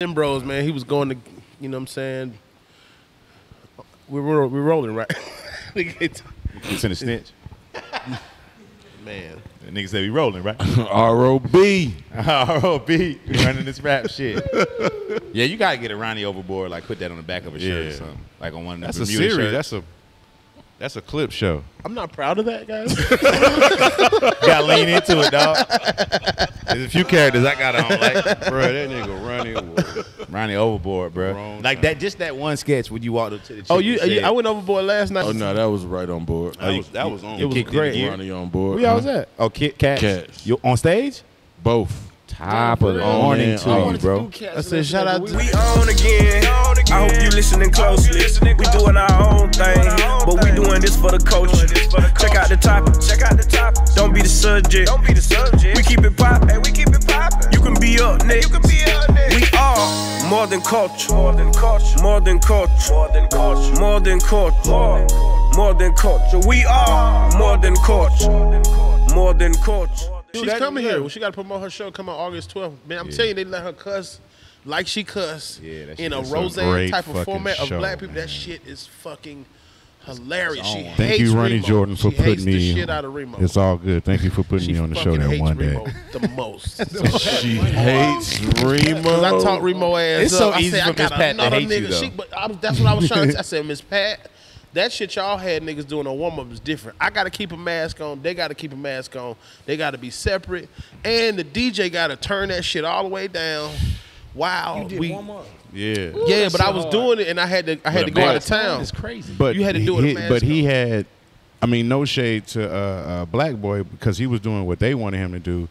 Them bros, man, he was going to, you know what I'm saying? We were we rolling, right? Nigga, You a snitch. man. The nigga said we rolling, right? R.O.B. R.O.B. We running this rap shit. yeah, you gotta get a Ronnie overboard. Like put that on the back of a shirt or something. Like on one of That's the a Bermuda series. shirts. That's a that's a clip show. I'm not proud of that, guys. Gotta lean into it, dog. There's a few characters I got on, like Bro, that nigga running. Ronnie Overboard, bro. Wrong like time. that, just that one sketch when you walked up to the. Oh, you, and uh, you said- I went overboard last night. Oh no, that was right on board. Oh, you- that was on. it was great. Ronnie on board. Where y'all was at? Oh, Kit Cats. Cats. You on stage? Both. Top of the Oh, morning man. to I you, bro. I said, shout out to We on again. I hope you listening closely. We doing our own thing, but we doing this for the culture. Check out the topic. Check out the topic. Don't be the subject. Don't be the subject. We keep it poppin'. We keep it poppin'. You can be up next. You can be up next. We are more than culture. More than culture. More than culture. More than culture. More than culture. More. More than culture. We are more than culture. More than culture. She's coming here. Well, she got to promote her show. Come out August 12th. Man, I'm telling you, they let her cuss like she cuss Yeah, that in a is a Roseanne type of fucking format of black people. That shit is fucking hilarious. She Thank hates you, Ronnie Reemo. Jordan, for she putting hates me. the shit out of Reemo. It's all good. Thank you for putting she me on the show that hates one Reemo day. the most. She hates Reemo. Cause I taught Reemo ass It's up. so I easy said, for I Miss got Pat to another hate you, though. She, but I that's what I was trying to. I said, Miss Pat, that shit y'all had niggas doing a warm up is different. I got to keep a mask on. They got to keep a mask on. They got to be separate, and the DJ got to turn that shit all the way down. Wow, we Yeah. yeah, but I was doing it, and I had to I had to go out of town. It's crazy. But You had to do it he, with a mask But he on. had, I mean, no shade to uh, uh, Black Boy because he was doing what they wanted him to do.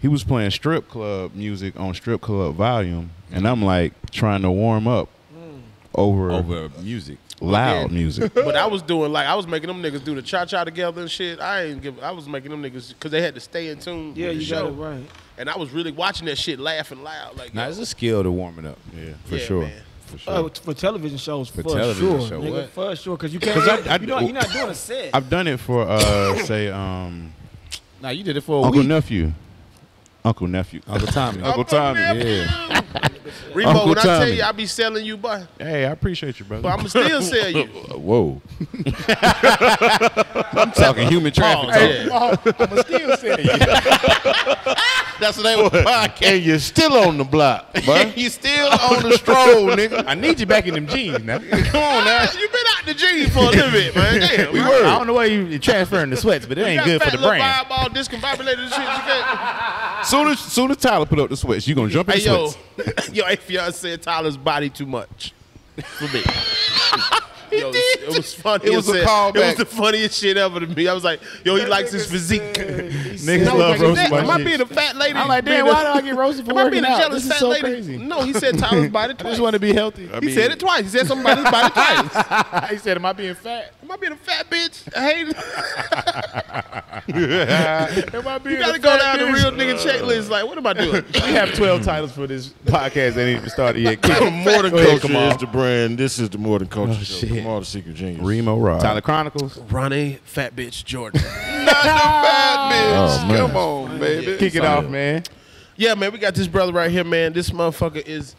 He was playing strip club music on strip club volume, and I'm like trying to warm up over, Over music. Loud Yeah. music. But I was doing like I was making them niggas do the cha cha together and shit. I ain't give. I was making them niggas because they had to stay in tune. Yeah, with the you show. got it right. And I was really watching that shit, laughing loud. Like, Now yo, it's a skill to warming up. Yeah, for Yeah, sure. man. For sure. Uh, for television shows, for, television sure, show, nigga, what? for sure, because you can't. 'Cause I- I- you know, you're not doing a set. I've done it for, uh, say, um, Now you did it for a Uncle week. Nephew. Uncle Nephew. Uncle Tommy. Uncle Tommy. Yeah. Reemo, Uncle when I tell you I be selling you, boy, Hey, I appreciate you, brother. but I'ma still sell you. Whoa. I'm talking human trafficking. Pause, yeah. I'ma still say you. That's the name of the podcast. And you're still on the block, bud. you still on the stroll, nigga. I need you back in them jeans now. Come on now. You been out the jeans for a little bit, man. Damn, We man. were. I don't know why you transferring the sweats, but it You ain't got good for the little brand. Fireball discombobulated and shit. You. Soon as soon as Tyler put up the sweats, you gonna jump in Hey the yo, sweats. yo, Afion said Tyler's body too much for me. Yo, it was funny. It was a hell. It was the funniest shit ever to me. I was like, yo, he likes his physique. Niggas I was love like, roasting "Is that- my Am I being a fat lady? I'm like, damn, why do I get roasted for Am I being a jealous fat so lady? crazy. No, he said Tyler's body I twice. just want to be healthy. he said it twice. He said something about his body twice. he said, "Am I being fat? Am I being a fat bitch? I hate it. Am I being You gotta go fat down the real nigga uh, checklist. Like, what am I doing? We have 12 titles for this podcast. They ain't even started yet. More than Go culture is the brand. This is the more than culture oh, show. Shit. Come the secret genius. Reemo Rod. Tyler Chronicles. Ronnie, fat bitch, Jordan. Not the fat oh, bitch. Oh. Come on, baby. Kick it off, man. Yeah, man, we got this brother right here, man. This motherfucker is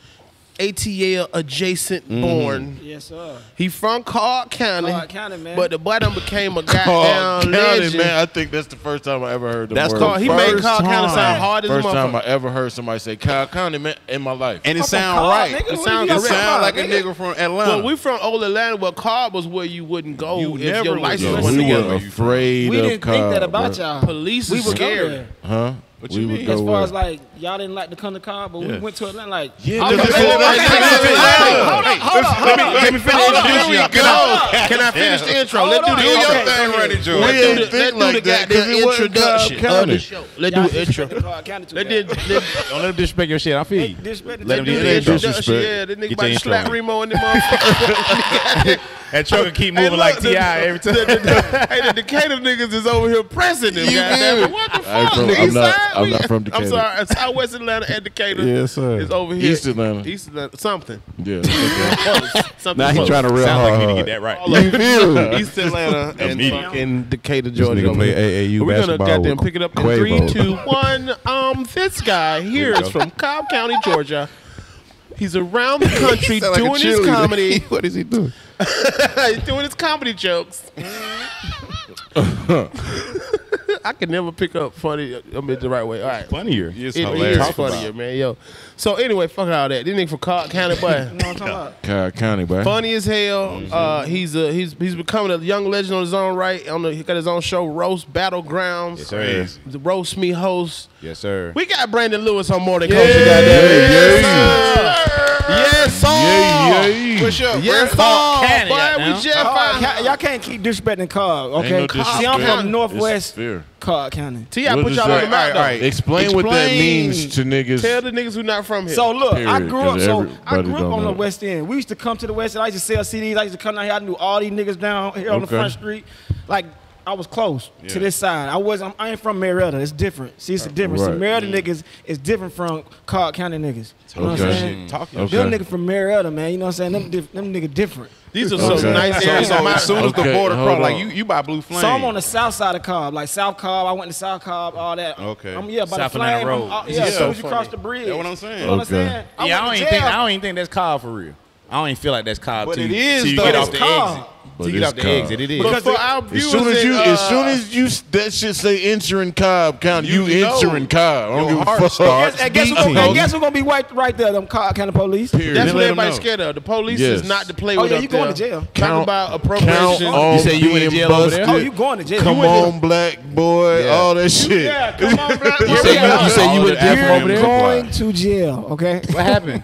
ATL adjacent Mm-hmm. born. yes, sir. He from Clark County. Clark County, man. But the boy done became a goddamn County, legend. man. I think that's the first time I ever heard the That's word. called. He made First Clark County sound hard as a First time I ever heard somebody say Kyle County man, in my life. And it I'm sound Cobb, right. nigga. It What sound it sound like a nigga? nigga from Atlanta. Well, we from old Atlanta, but Cobb was where you wouldn't go you if never your license wasn't We were afraid We didn't think that about y'all. Police we is would go scary. there. Huh? What you we mean? would go As far where? as like y'all didn't like to come to Cobb, but Yeah. we went to Atlanta. Like, Yeah, okay, this is wait, what wait, I wait, think wait, it's wait, about. wait, hold on, hold on, hold on. Let me finish the intro. on. Can I, can I finish the intro? Let's do on. the Do your thing, Ronnie Jordan. Let's We do ain't the, think let's the goddamn it wasn't Cobb introduction of the show. Let's do the intro. disrespect Clark County too Let bad. did, let, Don't let them disrespect your shit. I feel you. Let them team. do do the intro. disrespect. Yeah, the nigga Get about to slap intro in. Reemo in the motherfucker. That trucker keep moving like look, the- T.I. every time. the- the- Hey, the Decatur niggas is over here pressing them. You goddamn it. What the I ain't fuck? from- nigga? I'm not- I'm not from Decatur. I'm sorry. Southwest Atlanta and Decatur. Yes, sir. Is over here. East Atlanta. East Atlanta. Something. Yeah. okay. Something. Now he close. trying to real Sound like hard. you need to get that right. All of You feel? East Atlanta and Immediate. fucking Decatur, This Georgia. nigga play. AAU We're gonna basketball goddamn with pick it up in Quavo. three, two, one. Um, this guy here is from Cobb County, Georgia. He's around the country Sound like doing his comedy. what is he doing? He's doing his comedy jokes. I can never pick up funny. I mean the right way. All right. Funnier. It's It hilarious. is funnier, man. Yo. So anyway, fuck all that. This nigga from Cobb County, boy. You know what I'm talking about? Cobb County, boy. Funny as hell. Uh, he's a, he's he's becoming a young legend on his own right. On the, he got his own show, Roast Battlegrounds. Yes, sir. The Roast Me host. Yes, sir. We got Brandon Lewis on more than culture. Goddamn. Yes, sir. Yeah, yeah. What's up, Yes, sir. Cobb County, Boy, we just found ca- y'all can't keep disrespecting Cobb, Ain't okay? no See, I'm from Northwest It's fair. Cobb County. T.I. What put y'all on the map, though. All right. Explain, what that means to niggas. Tell the niggas who not from here. So look, I grew up. 'cause So I grew up don't on the. West End. We used to come to the West End. I used to sell CDs. I used to come down here. I knew all these niggas down here on the front street. Like I was close to this side. I was. I'm, I ain't from Marietta. It's different. See, it's a difference. See, Right. Marietta niggas is different from Cobb County niggas. You know what I'm saying? Talking. Okay. Them niggas from Marietta, man. You know what I'm saying? Them, diff- them niggas different. These are some Okay. nice So, areas. so of as soon as the border hold cross, like you, you buy Blue Flame. So I'm on the south side of Cobb, like South Cobb. I went to South Cobb, all that. Okay. I'm, yeah, by South the flame. Road. I'm- uh, yeah, as so soon as you cross the bridge. That's what I'm saying. You know what I'm Okay. saying? yeah, I don't even think. I don't even think that's Cobb for real. I don't even feel like that's Cobb. But till it you- is, till you though. get It's off the Cobb. exit. But Till you get it's off the Cobb. exit, it is. Because for it- our As soon as you, in, as soon uh, as you, that shit say entering Cobb County, you, You know. entering Cobb. I don't Your give a fuck. starts And guess, who beating. gonna, and guess who gonna be right, right there? Them Cobb County police. Period. That's Then what let 'em everybody's know. scared of. The police Yes. is not to play Oh, with yeah, up you going there. to jail. Talk Count- about Count appropriation. on You say you went to being jail over there? busted. Oh, you going to jail? Come You went on, black boy. Yeah. All that shit. Yeah, come on, black boy. You say you, you say you All went to jail African over there? going to jail, okay? What happened?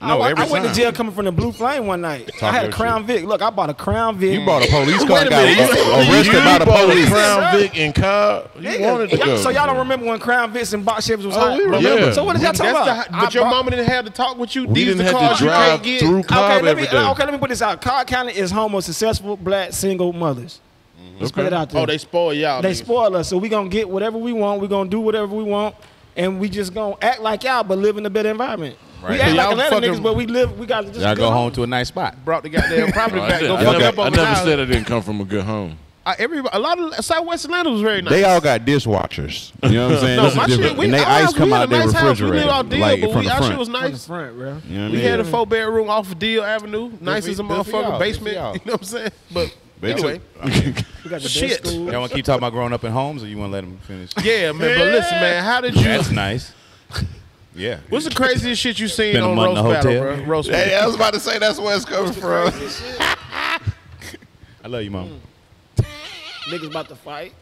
No, I, every I went to jail coming from the Blue Flame one night. I had a your Crown Vic. Look, I bought a Crown Vic. You bought a police car Wait a and got minute. arrested You by the bought a police. Crown Vic and Cobb. You Nigga, wanted to y'all- go. So y'all don't remember when Crown Vics and box Chevys was Oh, hot? we remember. Yeah. So what did y'all talking That's the, about? but I your bought- mama didn't have to talk with you. We These didn't the have cars to you drive can't get. through Okay, let me, day. Uh, okay, let me put this out. Cobb County is home of successful black single mothers. Let's put it out there. Oh, they spoil y'all. They spoil us, so we gonna get whatever we want. We gonna do whatever we want, and we just gonna act like y'all, but live in a better environment. Right. We So act like y'all Atlanta fucking- niggas, but we live. We got to just Y'all good go home to a nice spot. brought the goddamn property I, back. did- Go I fuck never, up I never said I didn't come from a good home. Uh, everybody, a lot of Southwest Atlanta was very nice. They all got dishwashers. You know what I'm saying? no, my shit. We, and they ice house, come had out a their nice house. We refrigerator, lived out deal, like but from we, the our shit front. was from the nice. front, bro. You know what We mean? had a four bedroom off of Deal Avenue, nice as a good for y'all, motherfucker, basement. y'all. Know what I'm saying? But They took- anyway, We got the Shit. Y'all want to keep talking about growing up in homes, or you want to let them finish? yeah, man. But listen, man, how did you? That's nice. Yeah. What's the craziest shit you seen Spend a on month in roast a battle, hotel. bro? Roast Hey. I was about to say that's where it's coming from. I love you, mom. Mm. Niggas about to fight.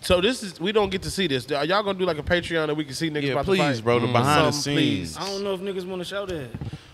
So this is we don't get to see this. Are y'all gonna do like a Patreon that we can see niggas Yeah, about please, to fight? bro. The mm. behind the Something, please. scenes. I don't know if niggas want to show that.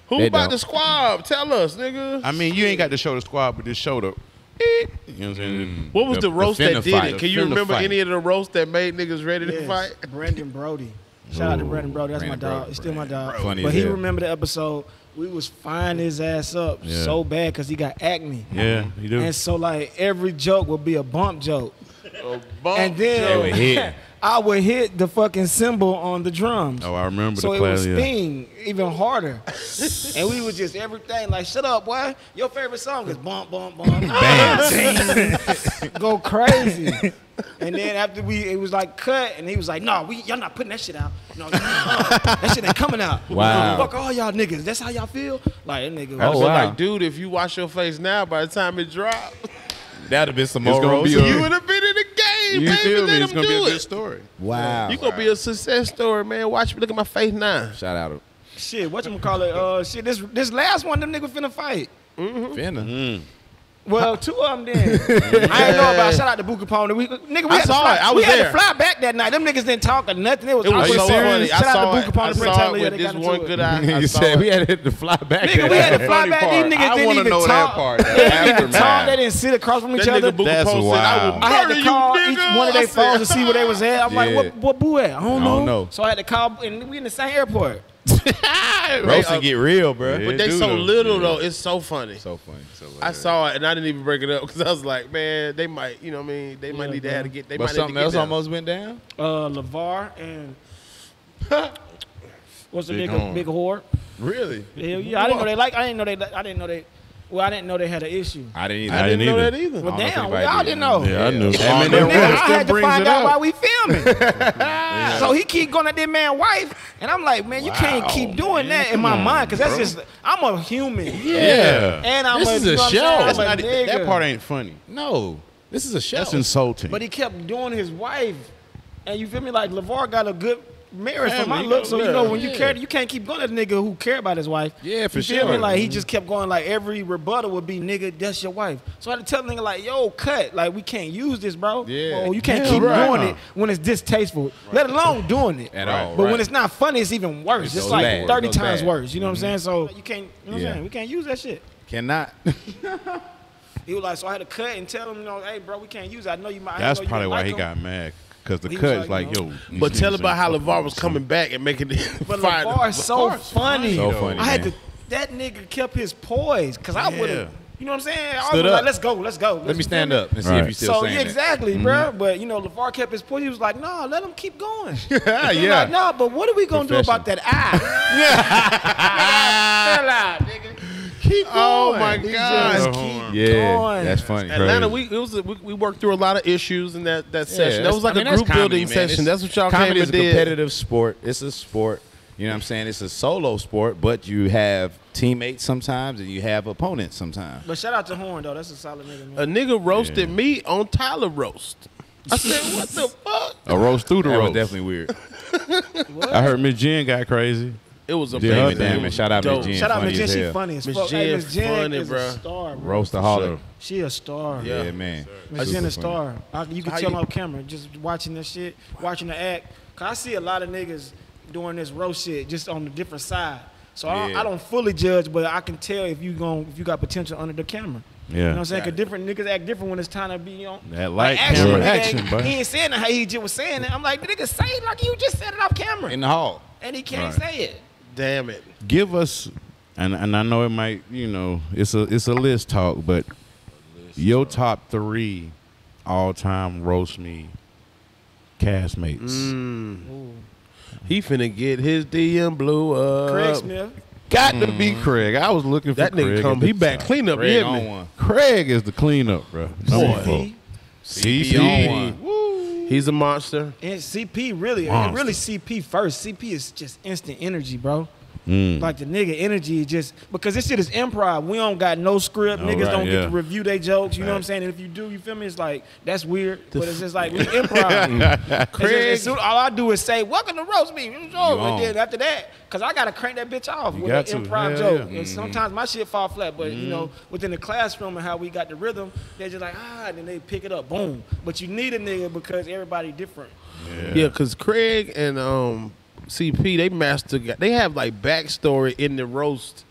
Who They about don't. the squab? Tell us, nigga. I mean, you ain't got to show the squad, but just show the. You know what I'm saying? Mm. what was the, roast that finna did fight. it? Can you The finna remember fight. any of the roasts that made niggas ready to Yes, fight? Brandon Brody. Shout out to Brandon Brody. That's Brandon my dog. Brody. He's still my dog. Funny but he remembered the episode. We was frying his ass up Yeah. so bad because he got acne. Yeah, you do. And so like every joke would be a bump joke. A bump and They then would hit. I would hit the fucking cymbal on the drums. Oh, I remember so the it would class. Yeah. sting even harder. and we would just everything like, shut up, boy. Your favorite song is bump, bump, bump. Bam. Go crazy. And then after we, it was like cut, and he was like, "No, we y'all not putting that shit out. No, uh, that shit ain't coming out. Wow. fuck all y'all niggas. That's how y'all feel. Like that nigga. I Oh, was wow. like, dude, if you wash your face now, by the time it drops, That'd have been some It's more gonna be a- you would have been in the game, You baby. feel me? It's gonna be a good it. story. Wow. You gonna be a success story, man. Watch me. Look at my face now. Shout out shit, what you call it? Uh, shit, this this last one, them niggas finna fight. to Finna. Well, two of them then. I ain't know about. Shout out to Buka Pony. We, nigga, we I had saw to fly, it. I we was had to fly back that night. Them niggas didn't talk or nothing. It was, It was awkward. so funny. Shout I out saw to it. Buka Pony. I Prince saw it with they this got into one good eye. You said we had to fly back. Nigga, we had to fly back. These niggas I didn't even know talk. that part. They didn't even Aftermath. talk. They didn't sit across from each That other. nigga Buka That's posted, I wild. I had to call each one of their phones to see where they was at. I'm like, what, what boo at? I don't I know. don't know. So I had to call, and we in the same airport. Roasting get real, bro. Yeah. But they so though. little though. It's so funny. So funny. So I saw it and I didn't even break it up because I was like, man, they might, you know what I mean? They might Yeah, need to have to get. They but might something need to else get down. almost went down. Uh, Levar and what's the Big big Horn. big whore? Really? Hell yeah, I didn't know they like. I didn't know they. I didn't know they. Well, I didn't know they had an issue. I didn't either. I didn't know either. that either. Well, I don't know if damn, anybody y'all did. didn't know. Yeah, I knew. That man, But that I had to find out why we filming. So he keep going at that man wife, and I'm like, man, you can't keep doing that in my mind, cause that's just I'm a human. Yeah. And I'm This a, is a know what I'm show. saying? That's a Not- nigga. that part ain't funny. No, this is a show. That's insulting. But he kept doing his wife, and you feel me? Like Levar got a good marriage from my Family, look, so you know when you care, you can't keep going at a nigga who care about his wife. Yeah, for you feel me? sure. Like he just kept going. Like every rebuttal would be, "Nigga, that's your wife." So I had to tell the nigga like, "Yo, cut! Like we can't use this, bro. Yeah. Oh, you can't Yeah, keep right. doing it when it's distasteful. Let alone doing it At all, But right. when it's not funny, it's even worse. It It's goes like bad. It thirty goes times bad. worse. You know what I'm mm-hmm. saying? So you can't. You know what I'm Yeah. saying? We can't use that shit. Cannot. He was like, so I had to cut and tell him, you know, hey, bro, we can't use it. I know you might. That's know probably don't why like he him. got mad. Because the He was cut's like, like, yo. these But tell niggas about ain't how fucking LeVar was some- coming back and making it. But fire. LeVar is so LeVar's funny. So funny, I had man. to. That nigga kept his poise because I would Yeah. have. You know what I'm saying? I Stood was up. like, let's go, let's go. Let me stand up and see Right. if you still So saying yeah, it. exactly, mm-hmm. bro. But you know, LeVar kept his poise. He was like, no, let him keep going. Yeah, yeah. Like, no, but what are we gonna do about that eye? Hell out, nigga. Keep Oh my He God. just Hold keep. Yeah, going. that's funny. Atlanta, we it was a, we, we worked through a lot of issues in that, that session. That that's- was like I mean, a that's group comedy, building man. session. It's- That's what y'all comedy came is and a did. competitive sport. It's a sport. You know what I'm saying? It's a solo sport, but you have teammates sometimes and you have opponents sometimes. But shout out to Horn though. That's a solid nigga, A nigga roasted me on Tyler roast. I said, what the fuck? A roast through the That was roast. definitely weird. I heard Miss Jen got crazy. It was a Did Damn her it, thing. damn it. Shout out Dope. Miss Jen. Shout out funny Miss Jen. as She funny as Miss fuck. Hey, Jen Miss Jen funny, is bruh. a star, bro. Roastaholic. She a star. Yeah, Yeah. man. Miss Super Jen is funny. star. I, you can How tell you- on camera just watching this shit, watching the act. Cause I see a lot of niggas doing this roast shit just on the different side. So I, don't, Yeah. I don't fully judge, but I can tell if you gon' if you got potential under the camera. Yeah. You know Yeah. what I'm saying? Cause different niggas act different when it's time to be on. That light action, camera nigga, action, bro. He ain't saying it how he just was saying it. I'm like, the nigga, say it like you just said it off camera, In the hall. and he can't Right. say it. Damn it. Give us, and and I know it might, you know, it's a it's a list talk, but your top three all time roast me castmates. Mm. He finna get his DM blew up. Craig Smith. Got to be Craig. I was looking for That Craig nigga at come. He back top. clean up. Craig Yeah, on one. Craig is the cleanup, bro. Number Boy. four. CP CP. on one. He's a monster. And CP really, Monster. really CP first. CP is just instant energy, bro. Mm. Like the nigga energy is just because this shit is improv. We don't got no script. Niggas right, don't get to review their jokes. You know what I'm saying? And if you do, you feel me? It's like that's weird. But it's just like we improv. Craig, as soon, all I do is say, "Welcome to roast me," and then after that, cause I gotta crank that bitch off You with an improv Hell joke. yeah. Mm-hmm. And sometimes my shit fall flat, but you know, within the classroom and how we got the rhythm, they're just like ah, and then they pick it up, boom. But you need a nigga because everybody different. Yeah, because Craig and um, CP they master. They have like backstory in the roast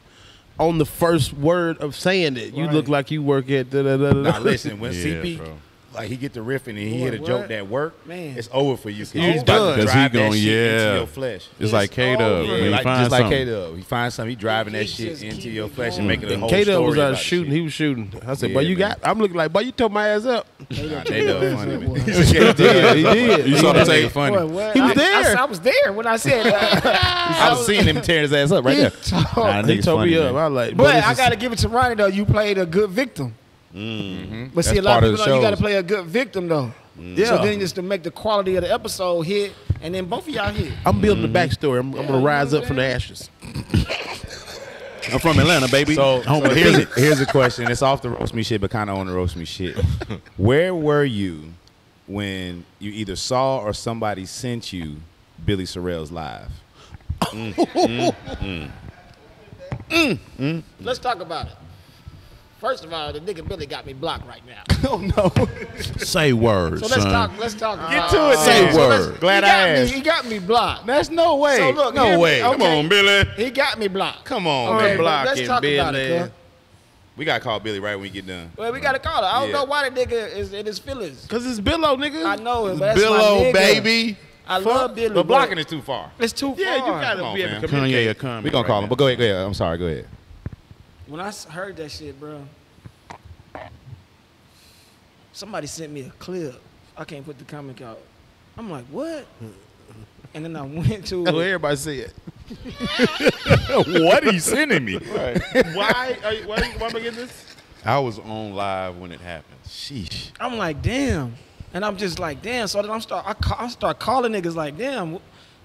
on the first word of saying it. You Right. look like you work at da da da da. Now listen, when Yeah, CP bro. Like he get the riffing and he Boy, hit a joke that work, Man. it's over for you. 'cause He's He's done. about to 'Cause he drive that gon- shit yeah. into your flesh. It's like K Dub. Yeah, like, just like something. K Dub. He finds something, he driving that shit into your flesh going. and making a whole K story Dub was out about shooting. He was shooting. I said, Yeah, "Boy, you man. got." I'm looking like, "Boy, you took my ass up." Nah, K Dub funny, he did. He did. You saw the That tape? funny. He was I- there. I, I was there when I said that. I was seeing him tearing his ass up right there. Nah, He nigga's told me up. I like, But I got to give it to Ronnie though. You played a good victim. Mm-hmm. But see, That's a lot of of people know you got to play a good victim though. Mm. Yeah. So then just to make the quality of the episode hit, and then both of y'all hit. I'm building the Mm-hmm. backstory. I'm, I'm gonna rise up from the ashes. I'm from Atlanta, baby. So, Home so the here's, Phillies. a, here's a question. It's off the roast me shit, but kind of on the roast me shit. Where were you when you either saw or somebody sent you Billy Sorrells live? Mm, mm, Let's talk about it. First of all, the nigga Billy got me blocked right now. Oh no. Say words, So let's son. talk. Let's talk. Get to it, Say then. word. let's- Glad I got me- He got me blocked. That's no way. So look, no hear me. way. Okay. Come on, Billy. He got me blocked. Come on, Okay, man. but block let's it, talk about it. cuz. We gotta call Billy right when we get done. Well, we gotta call it. I don't Yeah. know why the nigga is in his feelings. Cause it's Billo, nigga. I know it, but that's my Billow, baby. I love Billy, But blocking is too far. It's too far. Yeah, you far. gotta Come on, be able fam. to Kanye communicate. or comment. We gonna call right him. But go ahead, go ahead. I'm sorry. Go ahead. When I s- heard that shit, bro, somebody sent me a clip. I can't put the comic out. I'm like, what? And then I went to Well, everybody see it. what are you sending me? why? Are you, why, why am I getting this? I was on live when it happened. Sheesh. I'm like, damn. And I'm just like, damn. So then I'm start, I, ca- I start calling niggas like, damn,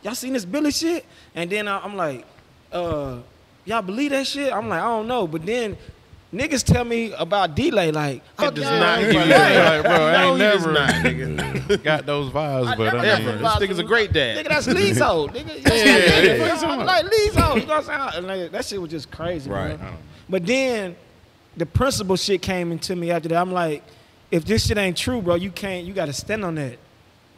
y'all seen this Billy shit? And then I, I'm like, uh, y'all believe that shit? I'm like, I don't know. But then niggas tell me about delay, like, fuck does y'all. not I'm give like, you that. Like, bro, I ain't never not, nigga. got those vibes, I but never I mean, This vibes nigga's a great dad. Nigga, that's Lizzo. Nigga, that's Yeah, yeah, yeah. I'm like Lizzo. You know what I'm saying? Like, that shit was just crazy, Right. bro. But then the principal shit came into me after that. I'm like, if this shit ain't true, bro, you can't. You got to stand on that.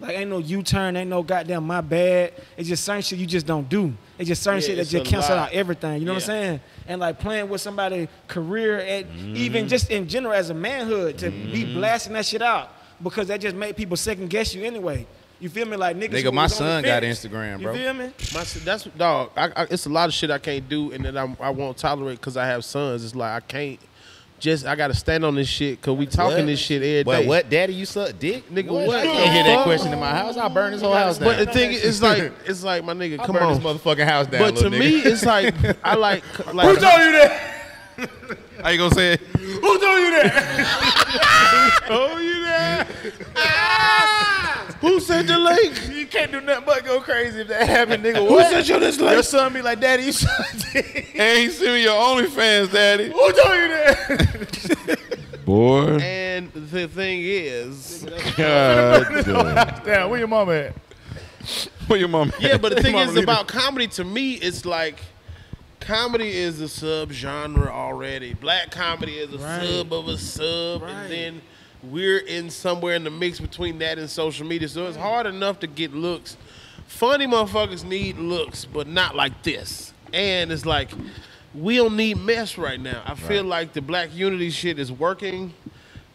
Like, ain't no U-turn, ain't no goddamn my bad. It's just certain shit you just don't do. It's just certain Yeah, shit that just cancel out everything. You know what I'm saying? And like playing with somebody's career, and Mm-hmm. even just in general as a manhood, to be blasting that shit out because that just made people second guess you anyway. You feel me? Like niggas. Nigga, my was on the son got. Instagram, You bro. feel me? My, that's dog. I, I, it's a lot of shit I can't do, and that I'm, I won't tolerate because I have sons. It's like I can't. Just I gotta stand on this shit because we talking What? this shit every day. But what, daddy, you suck dick? Nigga, what? what I can't hear that question in my house. I'll burn this whole house down. But the thing is, like, it's like my nigga, I'll come burn on. this motherfucking house down, But to little me, it's like I like like. Who told you that? how you gonna say it? Who told you that? Who told you there? Who sent the link? you can't do nothing but go crazy if that happened, nigga. What? Who What? sent you this Your son be like, daddy, you suck dick. And he sent me your OnlyFans, daddy. Who told you that? Boy. And the thing is, God damn. Where your mama at? Where your mom? yeah, but the thing is leave about comedy. To me, it's like comedy is a sub genre already. Black comedy is a sub of a sub, and then we're in somewhere in the mix between that and social media. So it's hard enough to get looks. Funny motherfuckers need looks, but not like this. And it's like we don't need mess right now. I feel like the black unity shit is working.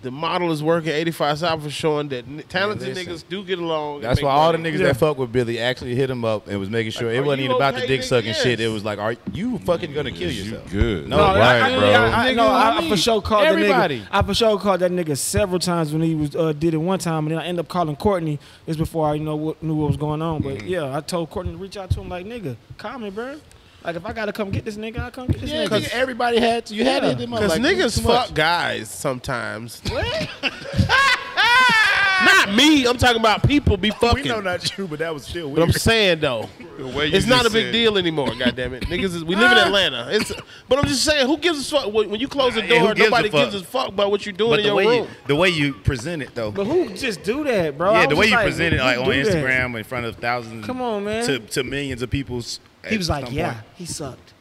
The model is working. 85 South is showing that talented listen. niggas do get along. That's why all the money. niggas that fuck with Billy actually hit him up and was making sure Like, it wasn't you even about the dick nigga? sucking shit. It was like, are you fucking gonna kill You yourself? good. No, I- right, I, bro. I, I, no, Nigga, I, I I for sure called everybody. that nigga. I for sure called that nigga several times when he was uh, did it one time, and then I end up calling Courtney. This before I you know what, knew what was going on. But yeah, I told Courtney to reach out to him like, nigga, call me, bro. Like if I gotta come get this nigga, I come get this Yeah, nigga. because everybody had to. You had to hit them up. Because like, niggas too fuck guys sometimes. What? not me. I'm talking about people be fucking. We know not you, but that was still but I'm saying though, The way you it's not a big said- deal anymore. goddamn it, niggas. Is, we live in Atlanta. It's, but I'm just saying, who gives a fuck when when you close the Yeah, door? gives Nobody fuck? gives a fuck about what you're doing But in the your way room. you, the way you present it though, but who just do that, bro? Yeah, the way you like, present it like on do that? Instagram in front of thousands. Come on, man. To to millions of people's. He was like, yeah, point. he sucked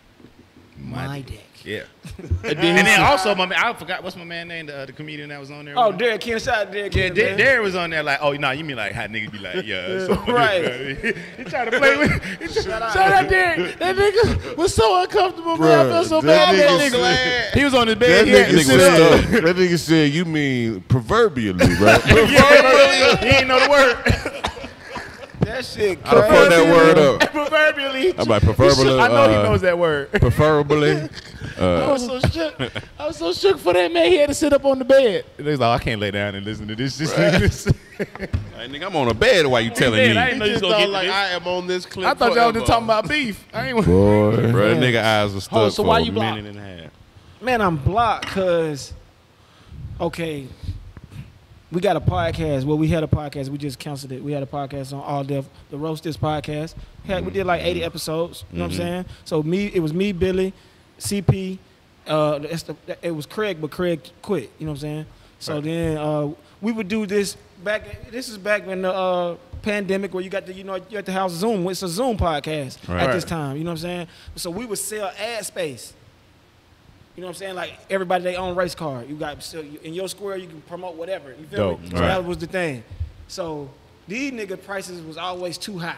My my dick. Yeah. And And then, then also, my man, I forgot what's my man name, the, uh, the comedian that was on there. Oh, Derek Ken, shout out Derek Yeah, Ken, Dar- man. Darren was on there like, oh, no, you mean like how niggas be like, yeah. So Right. he tried to play with. He tried, shout out Darren. That nigga was so uncomfortable, man. I Bruh, felt so that bad. nigga That nigga, said- he was on his That bed. he had to nigga, sit up. said, that nigga said, you mean proverbially, right? Yeah, he ain't know the word. That shit I fucked that word up. Proverbially. I'm like, He shook- preferably, I know he uh, knows that word. Preferably. I Uh, was so shook. I was so shook for that man. He had to sit up on the bed. And he's like, I can't lay down and listen to this. This nigga. hey, nigga, I'm on a bed while you telling did, me. I ain't know you was gonna thought get like this. I am on this clip. I thought y'all was just talking about beef. I ain't. Boy, bro, that nigga eyes were stuck Oh, so for why a you blocked? minute and a half. Man, I'm blocked because, okay, we got a podcast. Well, we had a podcast. We just canceled it. We had a podcast on All Def, the Roast This podcast. Had, we did like 80 episodes. You know what I'm saying? So me, it was me, Billy, CP. Uh, the, it was Craig, but Craig quit. You know what I'm saying? So then uh, we would do this back. This is back when the uh, pandemic, where you got the you know you at the house Zoom. It's a Zoom podcast at this time. You know what I'm saying? So we would sell ad space. You know what I'm saying? Like everybody they own race car. You got so you, in your square you can promote whatever. You feel Dope. me? So Right. that was the thing. So these nigga prices was always too high.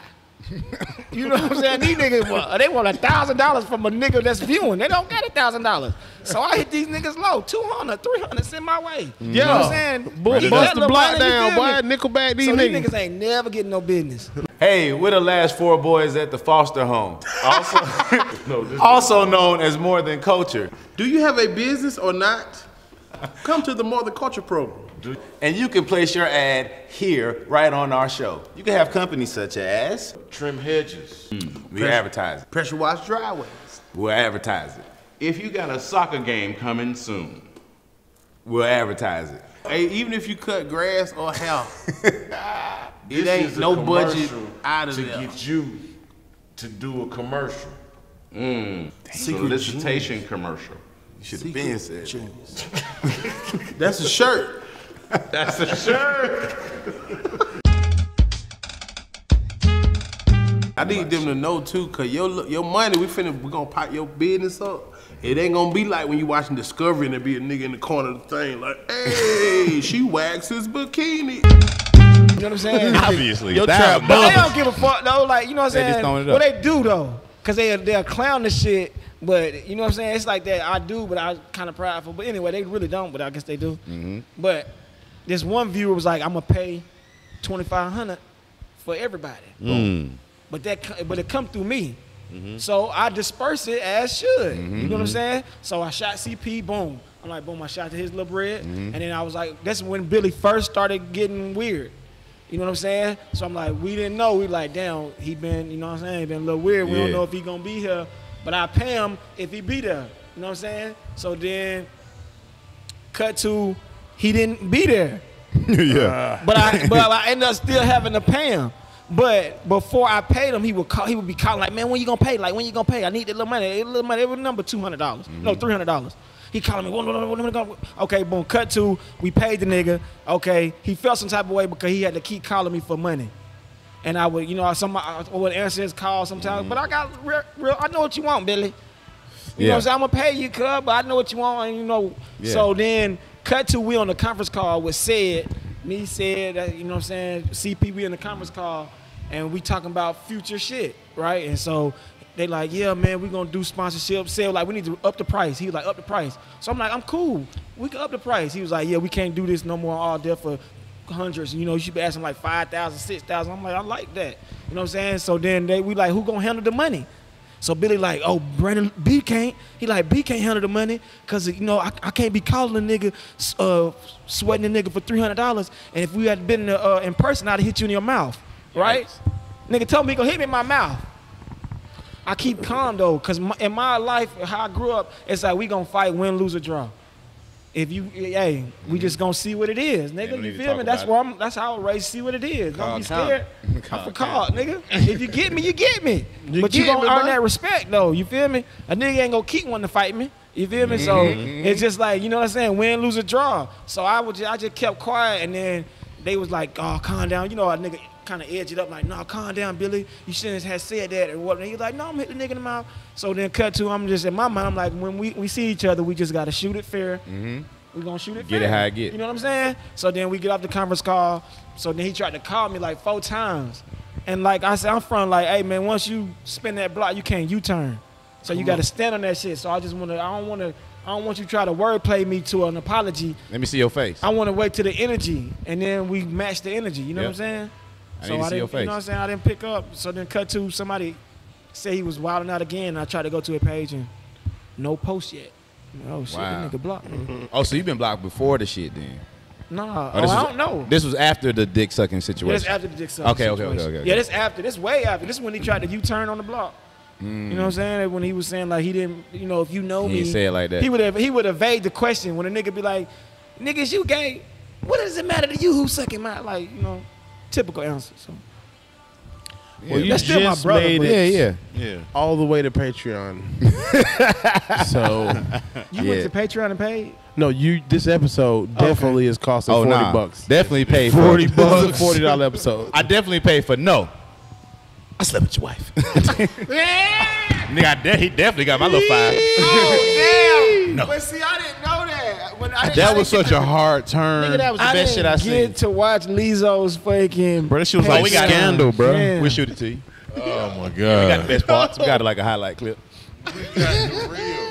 you know what I'm saying? These niggas want, they want a thousand dollars from a nigga that's viewing. They don't got a thousand dollars. So I hit these niggas low, 200, 300, send my way. You know what I'm saying? Bust the block money, down, boy. Nickelback these So these niggas. niggas ain't never getting no business. Hey, we're the last four boys at the foster home, also, also known as More Than Culture. Do you have a business or not? Come to the More Than Culture program. And you can place your ad here, right on our show. You can have companies such as Trim hedges. Hmm, we advertise it. Pressure wash driveways. We'll advertise it. If you got a soccer game coming soon, We'll advertise it. Hey, even if you cut grass or hair, it ain't is a no budget out of to there. get you to do a commercial. Mm. Secret Solicitation commercial. You should have been said. that. That's a shirt. That's a shirt. I need them to know too, cause your your money, we finna we gonna pop your business up. It ain't gonna be like when you watching Discovery and there be a nigga in the corner of the thing like, hey, she waxes bikini. You know what I'm saying? Obviously, Your thou- trap But they don't give a fuck though. Like you know what I'm They just saying? throwing it What up. they do though, cause they they'll clown the shit. But you know what I'm saying? It's like that. I do, but I kind of prideful. But anyway, they really don't. But I guess they do. Mm-hmm. But this one viewer was like, "I'm gonna pay twenty five hundred for everybody." Mm. Boom. But that but it come through me. Mm-hmm. So I disperse it as should. You know what I'm mm-hmm. saying? So I shot CP, boom. I'm like, boom, I shot to his little bread. Mm-hmm. And then I was like, that's when Billy first started getting weird. You know what I'm saying? So I'm like, we didn't know. We like, damn, he been, you know what I'm saying? He been a little weird. We don't know if he gonna be here. But I pay him if he be there. You know what I'm saying? So then cut to he didn't be there. yeah. Uh, but I but I ended up still having to pay him. But before I paid him, he would call. He would be calling like, "Man, when you gonna pay? Like, when you gonna pay? I need that little money. A little money. Every number two hundred dollars. No, mm-hmm. three hundred dollars." He calling me. "When- when- when- when- when- Okay, boom. Cut to we paid the nigga. Okay, he felt some type of way because he had to keep calling me for money. And I would, you know, some I would answer his call sometimes. But I got real, real. I know what you want, Billy. You know Yeah. what I'm saying? I'm gonna pay you, cuz, but I know what you want, and you know. Yeah. So then, cut to we on the conference call with said, me said, uh, you know what I'm saying? CP, we in the conference call, and we talking about future shit, right? And so they like, yeah, man, we're gonna do sponsorship. Said like, we need to up the price. He was like, up the price. So I'm like, I'm cool. We can up the price. He was like, yeah, we can't do this no more all there for hundreds. You know, you should be asking like 5,000, 6,000. I'm like, I like that. You know what I'm saying? So then they we like, who gonna handle the money? So Billy like, oh, Brandon B can't. He like B can't handle the money because you know I, I can't be calling a nigga, uh, sweating a nigga for three hundred dollars. And if we had been in, uh, in person, I'd have hit you in your mouth, right? Nigga told me he gonna hit me in my mouth. I keep calm though, cause my, in my life, how I grew up, it's like we gonna fight, win, lose, or draw. If you, hey, we just gonna see what it is, nigga. no You feel me? That's about where I'm. That's how I was raised. See what it is. Don't be scared. Call I'm for call, nigga. If you get me, you get me. You but you get gonna me, earn bro. that respect though. You feel me? A nigga ain't gonna keep wanting to fight me. You feel me? So Mm-hmm. it's just like you know what I'm saying. Win, lose, or draw. So I would. Just, I just kept quiet, and then they was like, "Oh, calm down." You know, a nigga kind of edge it up, like, "No, calm down, Billy. You shouldn't have said that." Or what? And he was like, "No, I'm hitting the nigga in the mouth." So then cut to I'm just in my mind. I'm like, when we, we see each other, we just gotta shoot it fair. We gonna shoot it. Mm-hmm. Get it fair. how it get. You know what I'm saying? So then we get off the conference call. So then he tried to call me like four times, and like I said, I'm from like, hey man, once you spin that block, you can't U-turn. So you got to stand on that shit. So I just want to. I don't want to. I don't want you to try to wordplay me to an apology. Let me see your face. I want to wait to the energy, and then we match the energy. You know what I'm saying? I so I see didn't. You know what I'm saying? I didn't pick up. So then cut to somebody say he was wilding out again. And I tried to go to a page and no post yet. Oh shit, Wow. that nigga blocked me. Oh, so you've been blocked before the shit then? Nah, Oh, oh, I don't know. This was after the dick sucking Yeah, this situation. after the dick sucking. Okay, okay, okay, situation. okay, Yeah, this after. This way after. This is when he tried to U-turn on the block. You know what I'm saying? When he was saying like he didn't, you know, if you know He me, say it like that. He would have he would evade the question when a nigga be like, "Niggas, you gay? What does it matter to you who sucking my like?" You know, typical answer. So Well, you That's still my just brother, made but- it yeah, yeah. Yeah. all the way to Patreon. so you Yeah. went to Patreon and paid. no, you this episode definitely is costing Oh, forty nah. bucks. Definitely paid Forty for bucks, a forty dollar episode. I definitely paid for no. I slept with your wife. Nigga, I de- he definitely got my little five. Oh damn! But see, I didn't know that. When I didn't, That I was such a hard turn. Nigga, that was the I best shit didn't I get seen. to watch Lizzo's fucking. bro, that shit was Patreon. like we got- scandal, bro. Yeah. We'll shoot it to you. Oh my god. We got the best parts. We got like a highlight clip.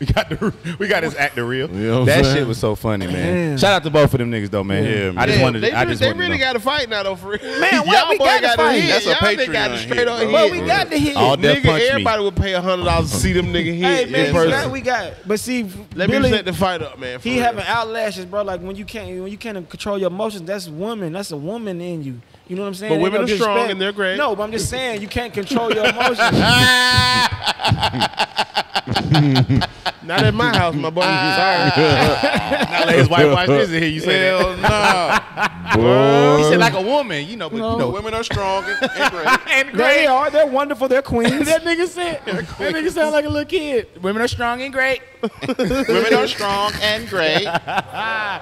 We got the we got his actor real. You know that saying? shit was so funny, man. Damn. Shout out to both of them niggas though, man. Yeah, man. I just wanted. they, I just they wanted to really know. got to fight now though for real. Man, why y'all we boy gotta got fight? a hit. That's a y'all nigga got Patreon straight on bro. But we got the hit. All Def Nigga, punch me. everybody would pay hundred dollars to see them nigga hit Hey man, we got, we got. But see, Let me set the fight up, man. he having outlashes, bro. Like when you can't, when you can't control your emotions, that's woman. That's a woman in you. You know what I'm saying? But women are strong disrespect. and they're great. No, but I'm just saying you can't control your emotions. Not at my house, my boy. Ah. Sorry. Not let his wife watch this and hear you say Hell that. no. He said like a woman, you know, but you know, Women are strong and, and great. and great. they are. They're wonderful. They're queens. that nigga said. That nigga sound like a little kid. Women are strong and great. Women are strong and great. Nah,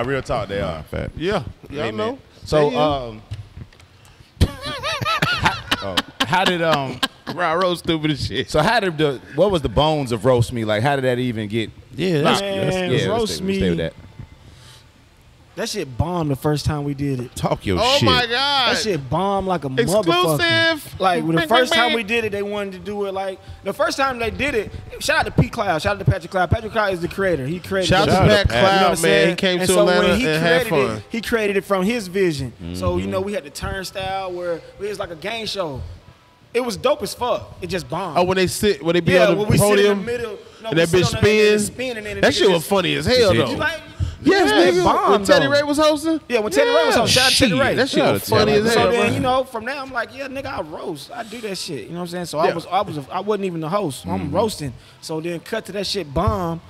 real talk, they are. Fat. Yeah, y'all Amen. know. So, um, how, oh, how did um, Rob Rose stupid as shit. so how did the what was the bones of roast me? Like, how did that even get? Yeah, Nah, Man, let's- let's roast stay- let's stay with that. That shit bombed the first time we did it. Talk your Oh shit. my god. That shit bombed like a motherfucker. Exclusive. Like when the first time we did it, they wanted to do it like the first time they did it. Shout out to P Cloud. Shout out to Patrick Cloud. Patrick Cloud is the creator. He created. Shout it. out to Shout out Pat to Pat. Cloud, You know what I'm man. He came and to so Atlanta when he and had created fun. it, he created it from his vision. So you mm-hmm. know we had the turnstile where it was like a game show. It was dope as fuck. It just bombed. Oh, when they sit, when they be yeah, on the when we sit in podium, the middle, no, and that bitch on there and it spins. spin, and that shit was just- funny as hell Just though. Yes, yeah, nigga. bombed, When Teddy though. Ray was hosting. Yeah, when Teddy Ray was on, shout out Teddy Ray. That shit Shout was to funny as So hell. then, you know, from there, I'm like, yeah, nigga, I roast. I do that shit. You know what I'm saying? So I was, I was, I wasn't even the host. I'm roasting. So then, cut to that shit bomb,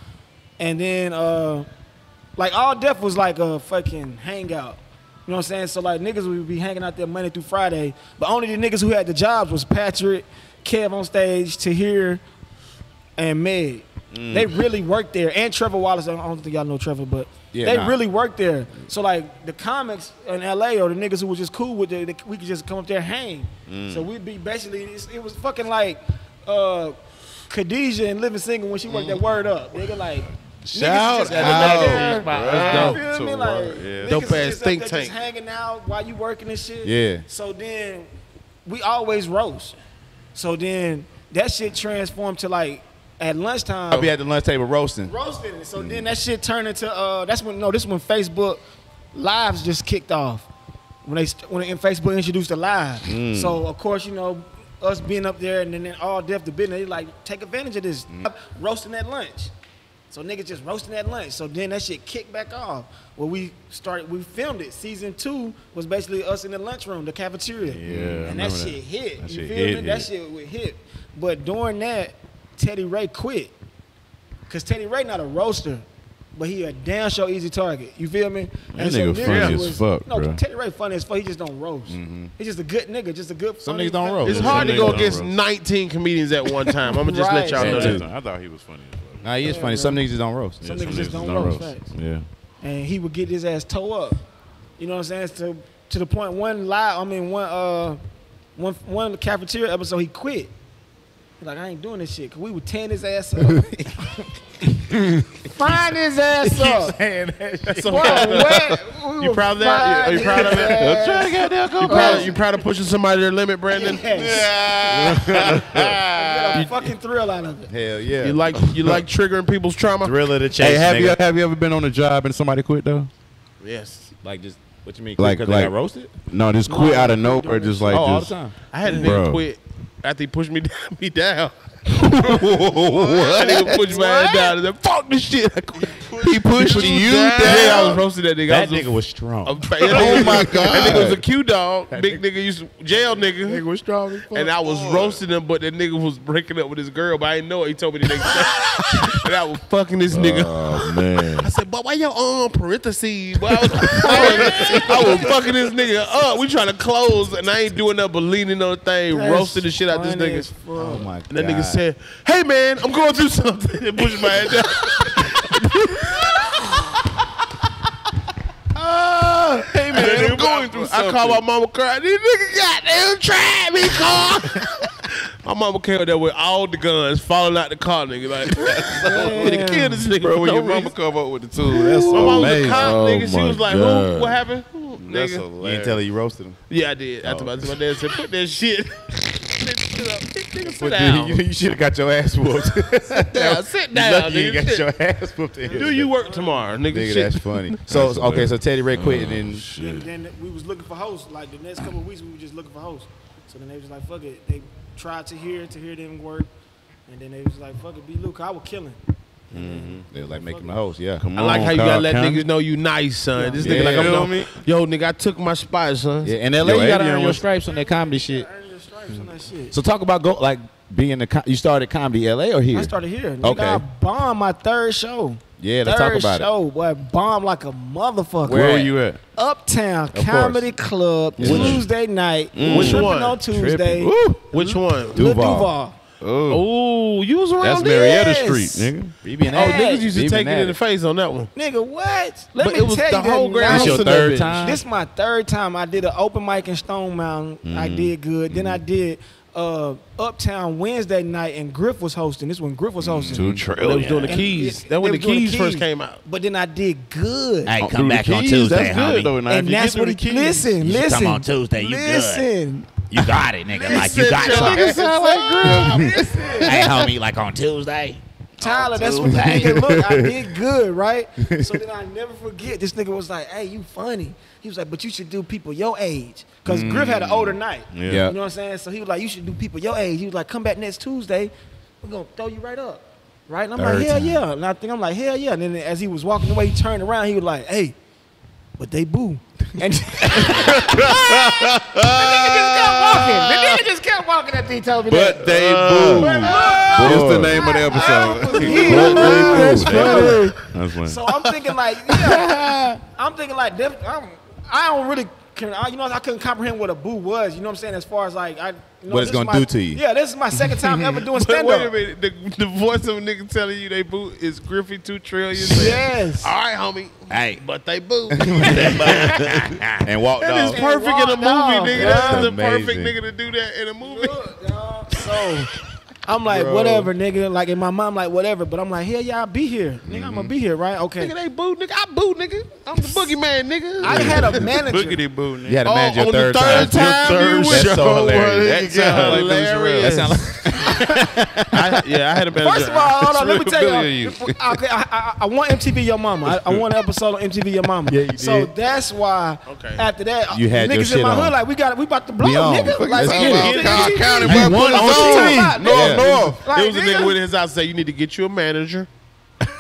and then, uh, like, All Def was like a fucking hangout. You know what I'm saying? So like, niggas would be hanging out there Monday through Friday, but only the niggas who had the jobs was Patrick, Kevon Stage, Tahir, and Meg. They really worked there, and Trevor Wallace. I don't think y'all know Trevor, but Yeah, they nah. really worked there. So like the comics in LA or the niggas who was just cool with it, they, we could just come up there and hang. So we'd be basically it's- it was fucking like uh, Khadijah and Living Single when she worked that word up. Nigga like niggas Shout just out. up there. That's You dope. feel me? Like, yeah. niggas Dope ass just think tank. Just hanging out while you working and shit. Yeah. So then we always roast. So then that shit transformed to like at lunchtime. I'll be at the lunch table roasting. roasting it. So then that shit turned into uh that's when no, this when Facebook lives just kicked off. When they when in Facebook introduced the live. So of course, you know, us being up there and then, All Def to business, they like take advantage of this. Roasting at lunch. So niggas just roasting at lunch. So then that shit kicked back off. Well, we started, we filmed it. Season two was basically us in the lunchroom, the cafeteria. Yeah, and that remember that. shit hit. That you shit feel hit, me? That shit would hit. But during that, Teddy Ray quit. Cause Teddy Ray not a roaster, but he a damn show easy target. You feel me? That nigga niggas funny as fuck, No, bro. Teddy Ray funny as fuck. He just don't roast. He's just a good nigga, just a good. Some funny niggas don't fat- roast. It's hard to go against roast. 19 comedians at one time. I'm gonna just let y'all know Yeah, that. I thought he was funny as fuck. Nah, he is funny. Some niggas just don't roast. Some Yeah, niggas just don't roast, facts. Yeah. and he would get his ass toe up. You know what I'm saying? To to the point one live, I mean one uh one one cafeteria episode he quit. He's like I ain't doing this shit. Cause we would tear his ass up. Find his ass up. So, Boy, what? We You would proud of that? find Are you proud of his it? ass. you proud? You proud of pushing somebody to their limit, Brandon? Yes. Get a fucking thrill out of it. Hell yeah. You like you like triggering people's trauma? thrill of the chase, Hey, have nigga. you have you ever been on a job and somebody quit though? Yes. like just what you mean? Like- because like- they got roasted? No, just quit out of nowhere, just like oh, all the just. time. I had a nigga Bro. quit after he pushed me down. Me down. That nigga pushed my ass down and said, "Fuck this shit." He pushed you Yeah, down. I was roasting that nigga. That was a- nigga was strong. a- that nigga- Oh my god, That nigga God. was a Q dog, big nigga used to, jail nigga. was strong as fuck. And I was roasting him, but that nigga was breaking up with his girl, but I didn't know it. He told me the next day. and I was fucking this nigga. Oh man. I said, but why your arm parentheses? Boy, I, was, I, was, I was fucking this nigga up. We trying to close, and I ain't doing nothing but leaning on the thing, roasting the shit out this Funny as nigga. oh my god. And that nigga said, hey man, I'm going through something. and pushed my ass down. hey man, I'm going through something. I something. called my mama crying. These niggas goddamn tried me, car. my mama came there with all the guns falling out the car, nigga. Like, we to kill this nigga. Bro, when no your mama come up with the tool, that's My mama was a amazing. cop, Oh. She my was like, who? God. What happened? Who, That's nigga. You didn't tell her you roasted him. Yeah, I did. After oh. my, my dad said, put that shit. shit up. Nigga, sit But down. you, you should have got your ass whooped. Sit down. Sit down. Lucky you got Shit. your ass whooped. in. Do you work tomorrow, nigga? Nigga, shit. that's funny. So That's okay, so. Teddy Ray quit and oh, then And then we was looking for hosts. Like the next couple of weeks, we were just looking for hosts. So then they was like, "Fuck it." They tried Tahir, to hear didn't work, and then they was like, "Fuck it, be Luke." I was killing. Mm-hmm. they was like making the host. Yeah, Come I like on, how you gotta let County. niggas know you nice, son. This Yeah. nigga like I'm You know no, me? Yo, nigga, I took my spot, son. yeah. In LA, Yo, you gotta Avion earn your stripes on that comedy shit. Earning the stripes on that shit. So talk about go like being the com- you started comedy LA or here? I started here. Nigga, Okay. I bombed my third show. Yeah, let's third talk about it. show, boy, bombed like a motherfucker. Where were you at? Uptown course. Comedy Club Tuesday night. Mm. Which Tripping one? on Tuesday. Which one? Lil Duval. Duval. Oh, Oh, you was around that's. Marietta Yes. Street, nigga. BB and Oh, niggas used to BB take it in the face on that one. Nigga, what? Let But me it was tell the you whole that ground. This your house in that third bitch. time? This my third time. I did an open mic in Stone Mountain. I did good. Then I did uh, Uptown Wednesday night, and Griff was hosting. This when Griff was hosting. Two They was doing the keys. it- That when the was doing keys first came out. But then I did good. Hey, Oh, come back on keys, Tuesday, That's good homie. though. Now, and that's what he the keys- listen, You listen. come on Tuesday, you good. listen. You got it, nigga. Like you got Listen, something. nigga sound like Griff. Hey, homie, like on Tuesday. Tyler, that's what the Tuesday. nigga look. I did good, right? So then I never forget. This nigga was like, "Hey, you funny." He was like, "But you should do people your age." Cause Griff had an older night. Mm. Yeah. Yeah. You know what I'm saying? So he was like, "You should do people your age." He was like, "Come back next Tuesday. We're gonna throw you right up." Right? And I'm Third like, "Hell time. yeah!" And I think I'm like, "Hell yeah!" And then as he was walking away, he turned around. He was like, "Hey, but they boo." And the nigga just kept walking. The nigga just kept walking after he told me that. Uh, but they boo. What's the name of the episode? That's funny. That's funny. So I'm thinking like, yeah, I'm thinking like, I'm, I don't really, can, I, you know, I couldn't comprehend what a boo was. You know what I'm saying? As far as like, I, you know, What it's gonna my- do to you. Yeah, this is my second time ever doing But stand wait a up. minute. The, the voice of a nigga telling you they boo is Griffey two trillion. Yes. All right, homie. Hey. But they boo. and walked That is off. perfect in a movie, off, nigga. yeah. That's the Amazing. perfect nigga to do that in a movie. Dog. So I'm like, whatever, nigga. Like, in my mom, like, whatever. But I'm like, hell yeah, I'll be here. Nigga, I'm gonna mm-hmm. be here, right? Okay. Nigga, they boo, nigga. I boo, nigga. I'm the boogeyman, nigga. I had a manager. Boogity boo, nigga. You had to Oh, manage your oh, on third, the third time, Your third went- That's so hilarious. That sound like That sound like I, yeah, I had a manager. First of all, hold on, let me tell real you. Okay, I, I, I want MTV Your Mama. I, I want an episode on MTV Your Mama. Yeah, you so did. that's why. Okay. After that, You had niggas your in my on. hood like we got we about to blow, We on. nigga. Like, let's get it. yeah, Cobb yeah, County, yeah. won put on TV. on. Yeah. North, North. Like, There was a nigga nigga. with his house say you need to get you a manager,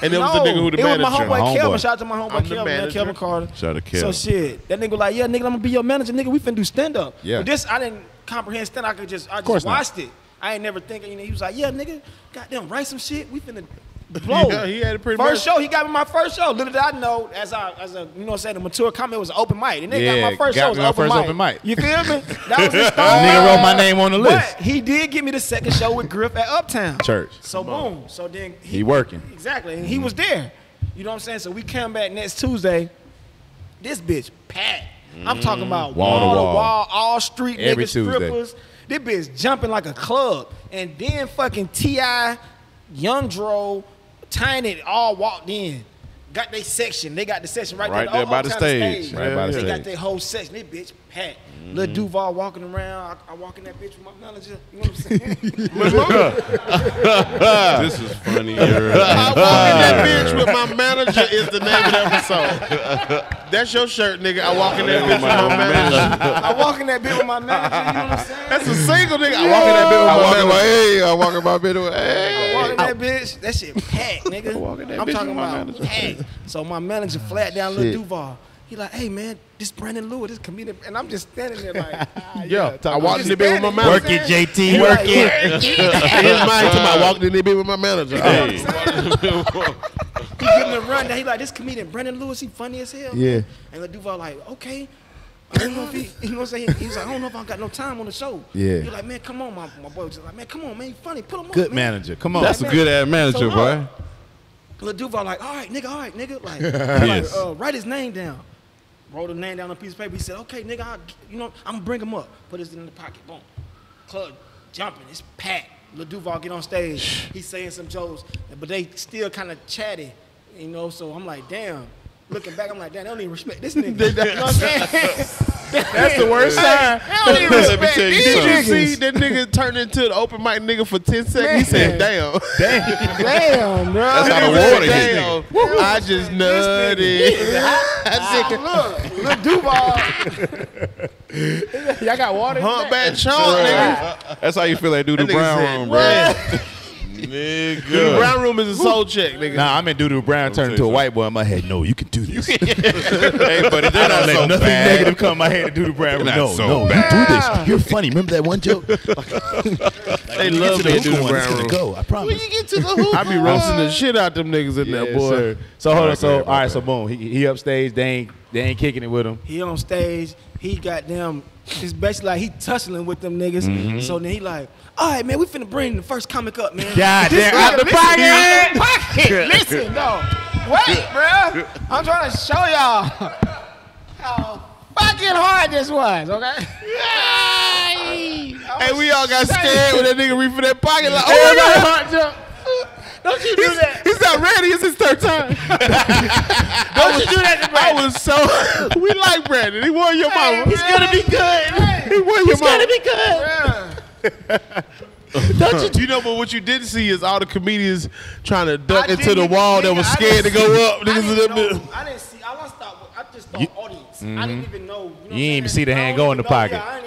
and there was no, nigga who the it manager. was my homeboy Homeboy. Kelvin. Shout out to my homeboy I'm the Kelvin, man, manager. Kelvin Carter. Shout out to So shit, that nigga like, yeah, nigga, I'm gonna be your manager, nigga. We finna do stand up. Yeah. But this, I didn't comprehend stand. up. I could just, I course just not. watched it. I ain't never thinking. You know, he was like, yeah, nigga, goddamn, write some shit. We finna blow. Yeah, he had it pretty First much. show, he got me my first show. Little did I know, as I, as a, you know, what I'm saying the mature comment was an open mic, and they Yeah, got my first got show was an my open, first mic. open mic. You feel me? That was the start. Nigga wrote my name on the list. But he did give me the second show with Griff at Uptown Church. So boom. So then He working. Exactly. And he was there. You know what I'm saying? So we come back next Tuesday. This bitch packed. I'm talking about Wall to wall, to wall. wall, all street Every niggas, Tuesday. strippers. This bitch jumping like a club. And then fucking T.I., Young Dro, Tiny all walked in. Got their section. They got the section right, Right there, there by the uptown stage. Right by the they stage. got their whole section. They bitch packed. Mm-hmm. Little Duval walking around. I, I walk in that bitch with my manager. You know what I'm saying? This is funny. I walk in that bitch with my manager is the name of the episode. That's your shirt, nigga. I walk in that bitch with my manager. I walk in that bitch with my manager. You know what I'm saying? That's a single nigga. I walk in that bitch with I my walk manager. away. I walk about bit away. I walk in that bitch. That shit packed, nigga. walk in that I'm bitch talking with my about manager. packed. So my manager flat down Lil Duval. He like, hey man, this Brandon Lewis, this comedian, and I'm just standing there like, ah, Yeah, I I'm walked in the bitch with my manager. Work it, JT. He Work like, it. In his mind, to my walked in the bitch with my manager. He giving a run. He like, this comedian Brandon Lewis, he funny as hell. Yeah. And Lil Duval like, okay. I don't know if he, you know what I'm saying? He was like, I don't know if I got no time on the show. Yeah. He like, man, come on, my, my boy was just like, man, come on, man, you funny, put him on. Good man. manager. Come on. That's a good ass manager, So, boy. uh, Lil Duval like, all right, nigga, all right, nigga. Like, Yes. like uh, write his name down. Wrote his name down on a piece of paper. He said, okay, nigga, I'll, you know, I'm gonna bring him up. Put his in the pocket. Boom. Club jumping. It's packed. Lil Duval get on stage. He's saying some jokes, but they still kind of chatty, you know. So I'm like, damn. Looking back, I'm like, damn, they don't even respect this nigga. you know what I'm saying? That's the worst sign. don't even Let me tell you Did you see that nigga turn into an open mic nigga for 10 seconds? He said, damn. Damn, Damn, bro. That's how the water hit. damn. I just nutted. Look, look, Duval. Y'all got water? Humpback chunk, nigga. That's how you feel like dude, the brown room, bro. "Bruh." The Nigga. brown room is a soul check, nigga. Nah, I'm in Doodoo Brown turned into a white boy in my head. No, you can do this. hey, buddy, I they're don't not let so nothing bad. negative come in my head to Doodoo Brown. Not No, so no, bad. you do this. You're funny. Remember that one joke? They love Get me to in the the hookah one, it's brown gonna room. go. I promise. When you get to the I be roasting the shit out of them niggas in there, Yes, boy. sir. So hold on. So bad, all my right. So boom. He, he upstage. They ain't they ain't kicking it with him. He on stage. He got them. It's basically like he tussling with them niggas. Mm-hmm. So then he like, all right, man, we finna bring the first comic up, man. God This damn, out the listen, pocket. Out the pocket. listen, no. Wait, bruh. I'm trying to show y'all how fucking hard this was, okay? Hey, we all got scared when that nigga reached for that pocket. Like, oh my God. Don't you do He's, that. he's not ready. It's his third time. Don't you do that to Brandon. I was so. we like Brandon. He won your mama. He's gonna be good. He won your mama. He's going to be good. Don't you? You know, but what you didn't see is all the comedians trying to duck I into the even- wall that was scared to go see- up. I didn't them. know- I didn't see. All I thought, I just thought audience. I didn't mm-hmm. even know. You know what I'm You ain't even see the hand go in the know- pocket. Yeah,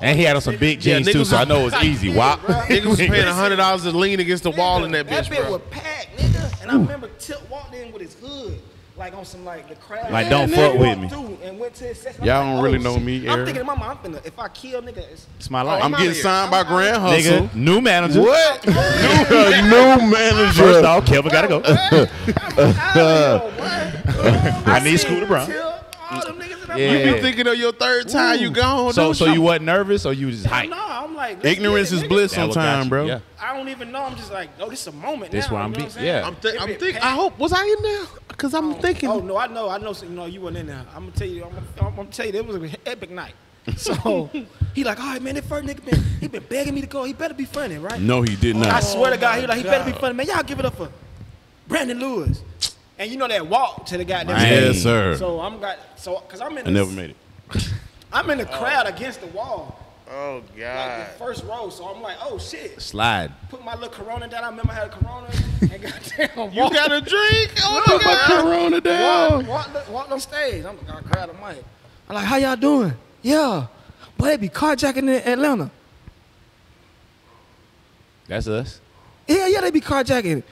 And he had on some big Yeah, jeans too, niggas so I know it was easy. Wow. Niggas was paying hundred dollars to lean against the wall in that bitch, That bit bro. was packed, nigga. And I remember Tip walked in with his hood. Like on some like the crowd. Like, don't fuck with me. through And went to his session. Y'all I'm don't really oh, know shit. me, I'm Eric. thinking, mama, I'm finna. If I kill nigga, it's, It's my oh, life. I'm outta getting here. signed by Grand Hustle. Nigga, new manager. What? new, uh, new manager. First off, Kelvin gotta go. I I need Scooter Braun. All them niggas in that Yeah. You be thinking of your third time you gone. So, so you wasn't nervous, or you was just hyped? No, I'm like Ignorance is bliss That what got sometimes, bro. yeah. I don't even know. I'm just like, oh, this is a moment This now. where you I'm know be- what yeah. I'm, thi- It I'm thinking. I hope was I in there? Cause I'm oh, thinking. Oh no, I know, I know. So, you you weren't in there. I'm gonna tell you. I'm gonna, I'm gonna tell you. It was an epic night. So he like, all right, man. That first nigga been, he been begging me to go. He better be funny, right? No, he did not. I not. swear to God, he like, he better be oh, funny, man. Y'all give it up for Brandon Lewis. And you know that walk to the goddamn Yes, stage. sir. So I'm got so because I'm in. I the- never made it. I'm in the crowd against the wall, Oh like God. the first row. So I'm like, oh shit. Slide. Put my little Corona down. I remember I had a Corona. and goddamn, You got a drink? Oh Look, my God. Corona walk, walk, walk on stage. I'm gonna grab the mic. I'm like, how y'all doing? Yeah. Boy, they be carjacking in Atlanta. That's us. Yeah, yeah, they be carjacking.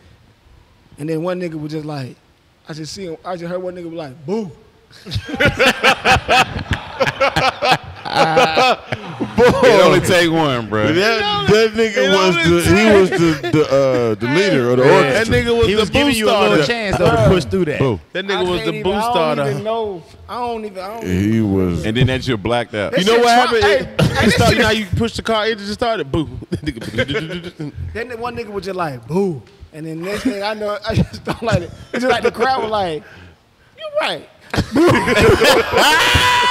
And then one nigga was just like, I just see him, I just heard one nigga was like, boo. It only take one, bro. That, that nigga was only the he was the the, uh, the leader of the That orchestra. nigga was He the was giving you a little starter. chance though to push through that. Boo. That I nigga was the even- boost I don't even know. I don't even, I don't He was. And then that you're blacked out. You know what happened? Hey, It, it started, you know how you push the car it just started? Boo. Then one nigga was just like, boo. And then next thing I know, I just don't like it. It's just like the crowd was like, you're right.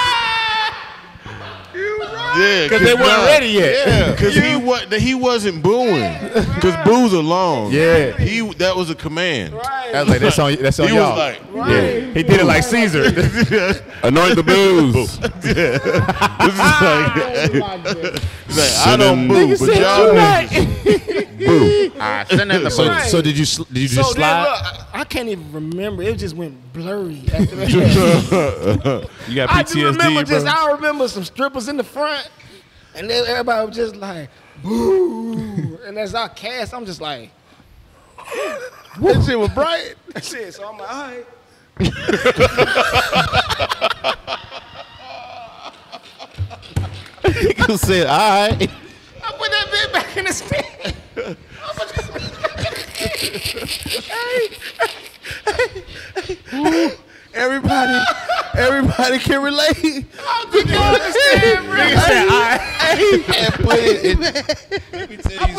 Yeah, Because they weren't ready yet. Yeah, because he was he wasn't booing. Because boo's alone. Yeah. he that was a command. Right. I was like, that's on, that's on He y'all. was like, yeah. He did it like Caesar. Anoint the booze. he's like I don't boo, but y'all boo. Ah, send in the so, Right. so did you sl- did you just then, slide? look, I, I can't even remember. It just went blurry after that. you got I just remember PTSD, just I remember some strippers in the front, and then everybody was just like, boo. and as I cast, I'm just like, that shit was bright. That shit. So I'm like, all right. Nigga said, all right. I put that bit back in the stand. Everybody, everybody can relate. I put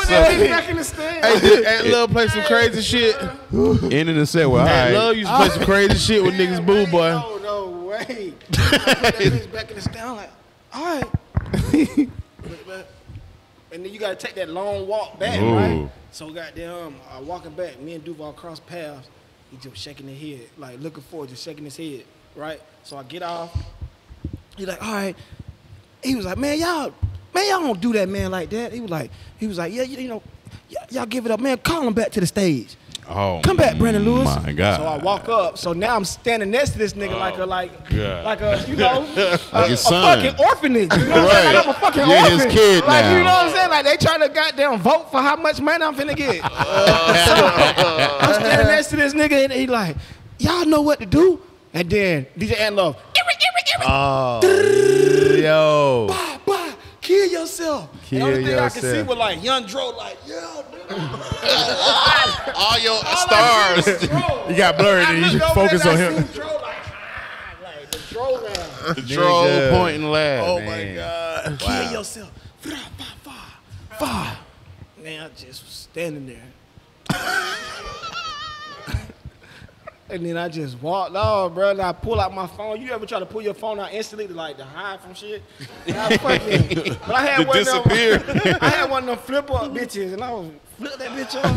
that bit back in the stand. Hey, did Ant Love play some crazy shit? Ending the set with, all Ant right. Love used to play some crazy shit with niggas boo boy. No, no way. I put that bitch back in the stand. I'm like, all right. and then you gotta take that long walk back, right? So goddamn, uh, walking back, me and Duval cross paths. He just shaking his head, like looking forward, just shaking his head, right? So I get off, He like, all right. He was like, man, y'all, man, y'all don't do that, man, like that. He was like, he was like, yeah, you, you know, y'all give it up, man. Call him back to the stage. Oh, Come back, Brandon Lewis. My God. So I walk up. So now I'm standing next to this nigga oh, like a like God. like a you know a, a fucking orphanage. You know what I'm saying? Like I'm a fucking You're his kid like you know what I'm saying? Like they trying to goddamn vote for how much money I'm finna get. So, I'm standing next to this nigga and he like, y'all know what to do. And then DJ Ant Love, Yo. bah, bah, kill yourself. Kill the only thing I can see yourself. was like young Dro, like yeah. All your All stars. I see was Dro. You got blurred and you looked focus on I him. seen Dro like, ah, like the Dro round. The troll Nigga. point and laugh. Oh my god. Kill yourself. Fa, fa, fa, fa. Man, I just was standing there. and then I just walked off, bro. And I pull out my phone. You ever try to pull your phone out instantly to like to hide from shit? And I fucking, but I had To one of them- I had one of them flip up bitches, and I was flip that bitch off.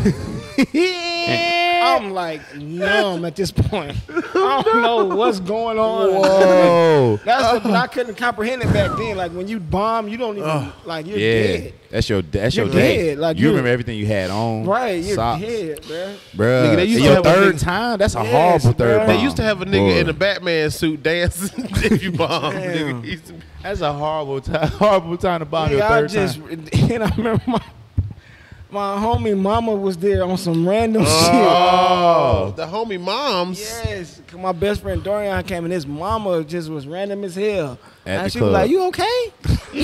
I'm like numb at this point. I don't know what's going on. Whoa. That's the, I oh. couldn't comprehend it back then. Like when you bomb, you don't even oh. like you're Yeah. dead. That's your that's your You're day. dead, like you you- remember everything you had on. Right, you're socks. dead, man. Bruh. Nigga, they used And to your have third nigga- time? That's a Yes, horrible third bruh. bomb. They used to have a nigga Boy. in a Batman suit dancing if you bomb. Nigga. He used to- That's a horrible time. Horrible time to bomb your Nigga, I just time. and I remember my my homie mama was there on some random oh. shit. Oh, the homie moms. Yes, my best friend Dorian came and his mama just was random as hell. At and the she club. was like, "You okay?"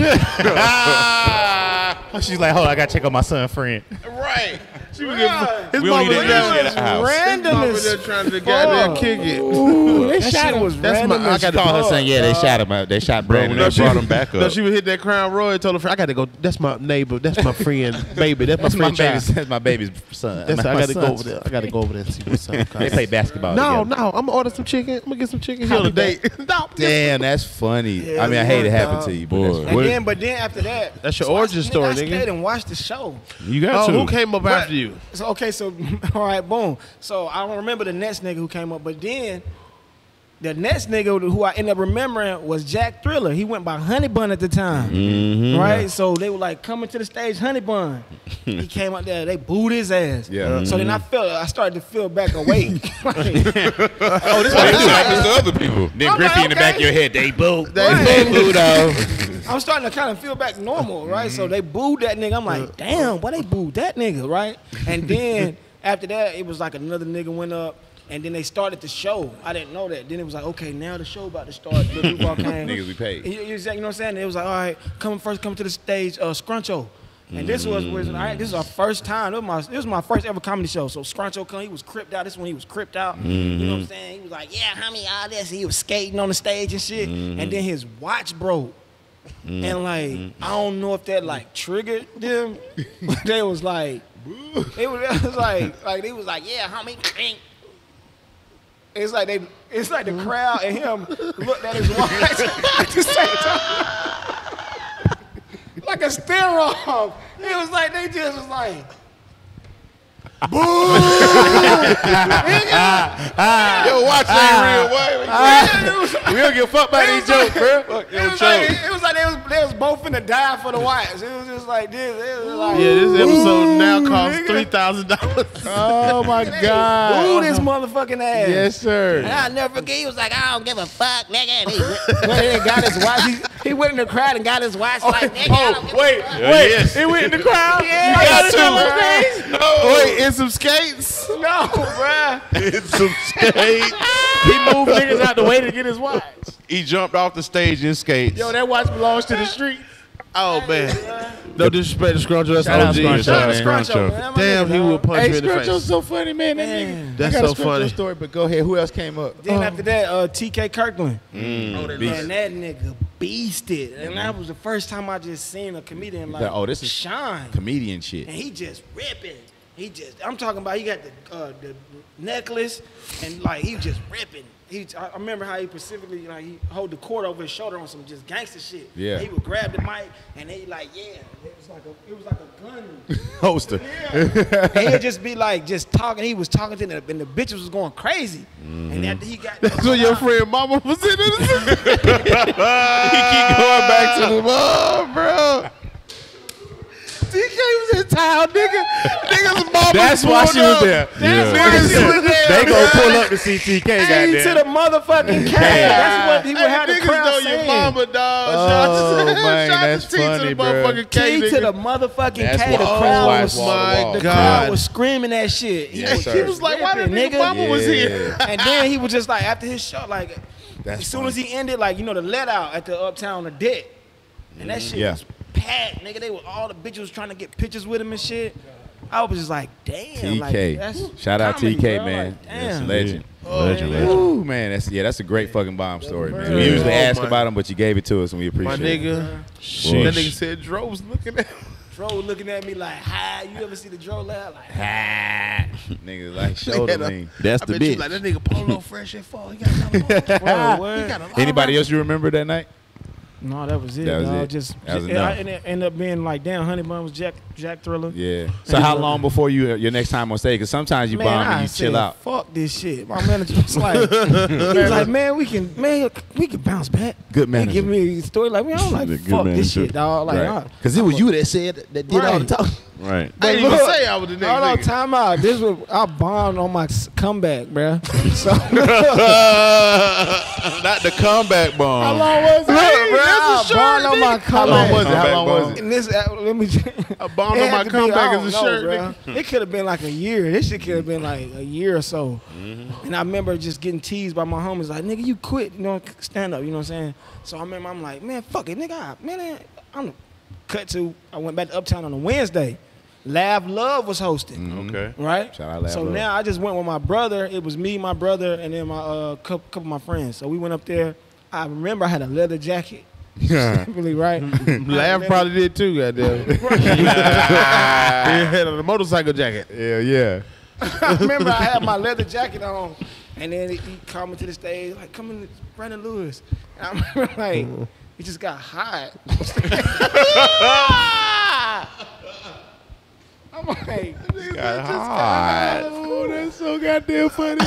She's like, hold on, I gotta check on my son friend. Right. She was Bruh. getting, his We don't mama need was to there. get out of the house. Random Mama as there trying to goddamn kick it. Ooh, that shot shit him. was That's random my- I as gotta Call her fuck, son, yeah, they dog. shot him up. They shot Bro, when Brandon. they brought him back No, up. she would hit that Crown Royal. Told her, friend, I got to go. That's my neighbor. That's my friend, baby. That's, That's my my friend. baby's, child. that's my baby's son. That's my, I my got to go son's- over there. I got to go over there and see what's up. They play basketball. No, together. no, I'm gonna order some chicken. I'm gonna get some chicken. He I'll on a date. no, Damn, that's funny. Yeah, I mean, I hate it yeah, happened to you, Boy. that's And What- then, but then after that, That's your so I- origin story, I nigga. stayed and watched the show. You got Oh, to. who came up But- after you? So okay, so all right, boom. So I don't remember the next nigga who came up, but then the next nigga who I ended up remembering was Jack Thriller. He went by Honey Bun at the time, Mm-hmm. right? So they were like coming to the stage, Honey Bun. he came up there, they booed his ass. Yeah. So then I felt, I started to feel back awake. Like, Oh, this Oh, this happens to other people. Then I'm Griffey like, in the back of your head, they boo. Right. boo though. I'm starting to kind of feel back normal, right? So they booed that nigga. I'm like, damn, why they booed that nigga, right? And then after that, it was like another nigga went up, and then they started the show. I didn't know that. Then it was like, okay, now the show about to start. Lil Duval came. Niggas we paid. You, you, know what I'm saying? It was like, all right, come first, come to the stage, uh, Scruncho. And this was, was all right, this is our first time. This was, my, this was my first ever comedy show. So Scruncho come, he was cripped out. This is when he was cripped out. You know what I'm mm-hmm. saying? He was like, yeah, homie, all this. He was skating on the stage and shit. Mm-hmm. And then his watch broke. Mm-hmm. And like, I don't know if that like triggered them, but they was like, it was, it was like, like they was like, yeah, homie. bing." It's like they, it's like the crowd and him looked at his watch at the same time, like a stare off. It was like they just was like, Yo, watch ain't ah. real way. Ah. it We don't give a fuck about it these like, jokes, bro. it was like, it was like they was, they was both finna die for the watch. It was just like this. It was like, Yeah, this episode now costs three thousand dollars. Oh my Ooh, God. this motherfucking ass. Yes, sir. And I'll never forget. He was like, I don't give a fuck, nigga. And he went- But he got his watch. He, he went in the crowd and got his watch. Oh, like, nigga, I don't give a Wait, fuck. wait. yes. He went in the crowd. Yeah, you got got to. to, No. Wait, in some skates. No, bruh. It's some skates. He moved niggas out the way to get his watch. He jumped off the stage in skates. Yo, that watch belongs to the street. Oh man, no disrespect to Scruncho. That's Shout out OG. Scruncho, Shout out man. Scruncho. man. I'm a Damn, nigga, he dog. would punch Hey, me in the Scruncho's face. so funny, man. That Man. nigga. That's I got so a Scruncho funny. story, but go ahead. Who else came up? Then after that, uh, TK Kirkland. Beast. Man, that nigga beasted. And that was the first time I just seen a comedian like, Like, oh, this is- Shine. Comedian shit. And he just ripping. He just, I'm talking about, he got the uh, the necklace, and like he just ripping. He, I remember how he specifically, like, he hold the cord over his shoulder on some just gangster shit. Yeah. He would grab the mic, and he like, yeah, it was like a, it was like a gun. Holster. Yeah. and he'd just be like, just talking. He was talking to them, and the bitches was going crazy. Mm. And after he got, That's when your friend mama was in it. he keep going back to the mom, bro. DK was in town, nigga. Niggas mama That's why she was there. That's Yeah. why she was there. They gonna pull up to see TK, Hey, to the motherfucking cave. That's what he would Hey, have the niggas crowd know saying. your mama, dog. Oh, Shout man, shout that's to T to funny, the bro. motherfucking K, T to the motherfucking That's K. why- The that's crowd why was, wall my the God. crowd was screaming that shit. He, Yes, was. He was like, why the nigga mama was here? and then he was just like, after his show, like, That's as soon funny. as he ended, like, you know, the let out at the Uptown the deck. And that mm-hmm. shit Yeah. was packed, nigga. They were all the bitches was trying to get pictures with him and shit. I was just like, damn. Like, TK. that's Shout out comedy, TK, bro. man. Like, That's a damn. legend. legend, legend. Ooh, man, that's yeah, that's a great fucking bomb story, man. man. We usually Oh, ask about him, but you gave it to us, and we My appreciate it. nigga. Sheesh. That nigga said Dro's looking at him. Dro looking at me like, hi, you ever see the Dro laugh? Like, Ah, nigga, like shoulder Yeah, lean. That's I the bet you bitch. like that nigga Polo fresh and fall. He got bro, He got a lot Anybody else you remember that night? No, that was it. That was dog. it. Just, That was and. I, ended up being like, damn, Honey Bun was Jack Jack Thriller. Yeah. So how long before you your next time on stage? Because sometimes you Man, bomb I and you said, chill out. Fuck this shit. My manager was like, he was like, man, we can, man, we can bounce back. Good manager. give me a story like, man, I'm like, Good fuck this shit, dog. Like, Because it was you that said that did all the Right. talking. Right. I didn't even say I was the next Hold on, time out. This was I bombed on my comeback, bruh. So Not the comeback bomb. how long was it? Bruh, that's a I bombed shirt, on my comeback. How long was it? How long was bomb. it? And this, uh, let me. I bombed It on my to be- comeback I a know, shirt, bruh. nigga. It could have been like a year. This shit could have been like a year or so. And I remember just getting teased by my homies, like, nigga, you quit, you know, stand up, you know what I'm saying? So I remember I'm like, man, fuck it, nigga, I- man, I'm cut to. I went back to Uptown on a Wednesday. Lav Luv was hosting, Okay. right? Shout out Lav so Luv. now I just went with my brother. It was me, my brother, and then my uh, couple, couple of my friends. So we went up there. I remember I had a leather jacket. Really, right? Laugh probably did too, goddamn. he had on a motorcycle jacket. Yeah, yeah. I remember I had my leather jacket on, and then he he called me to the stage, like, come in, Brandon Lewis. And I remember, like, he just got hot. I'm like, Got hot. Oh, that's so goddamn funny.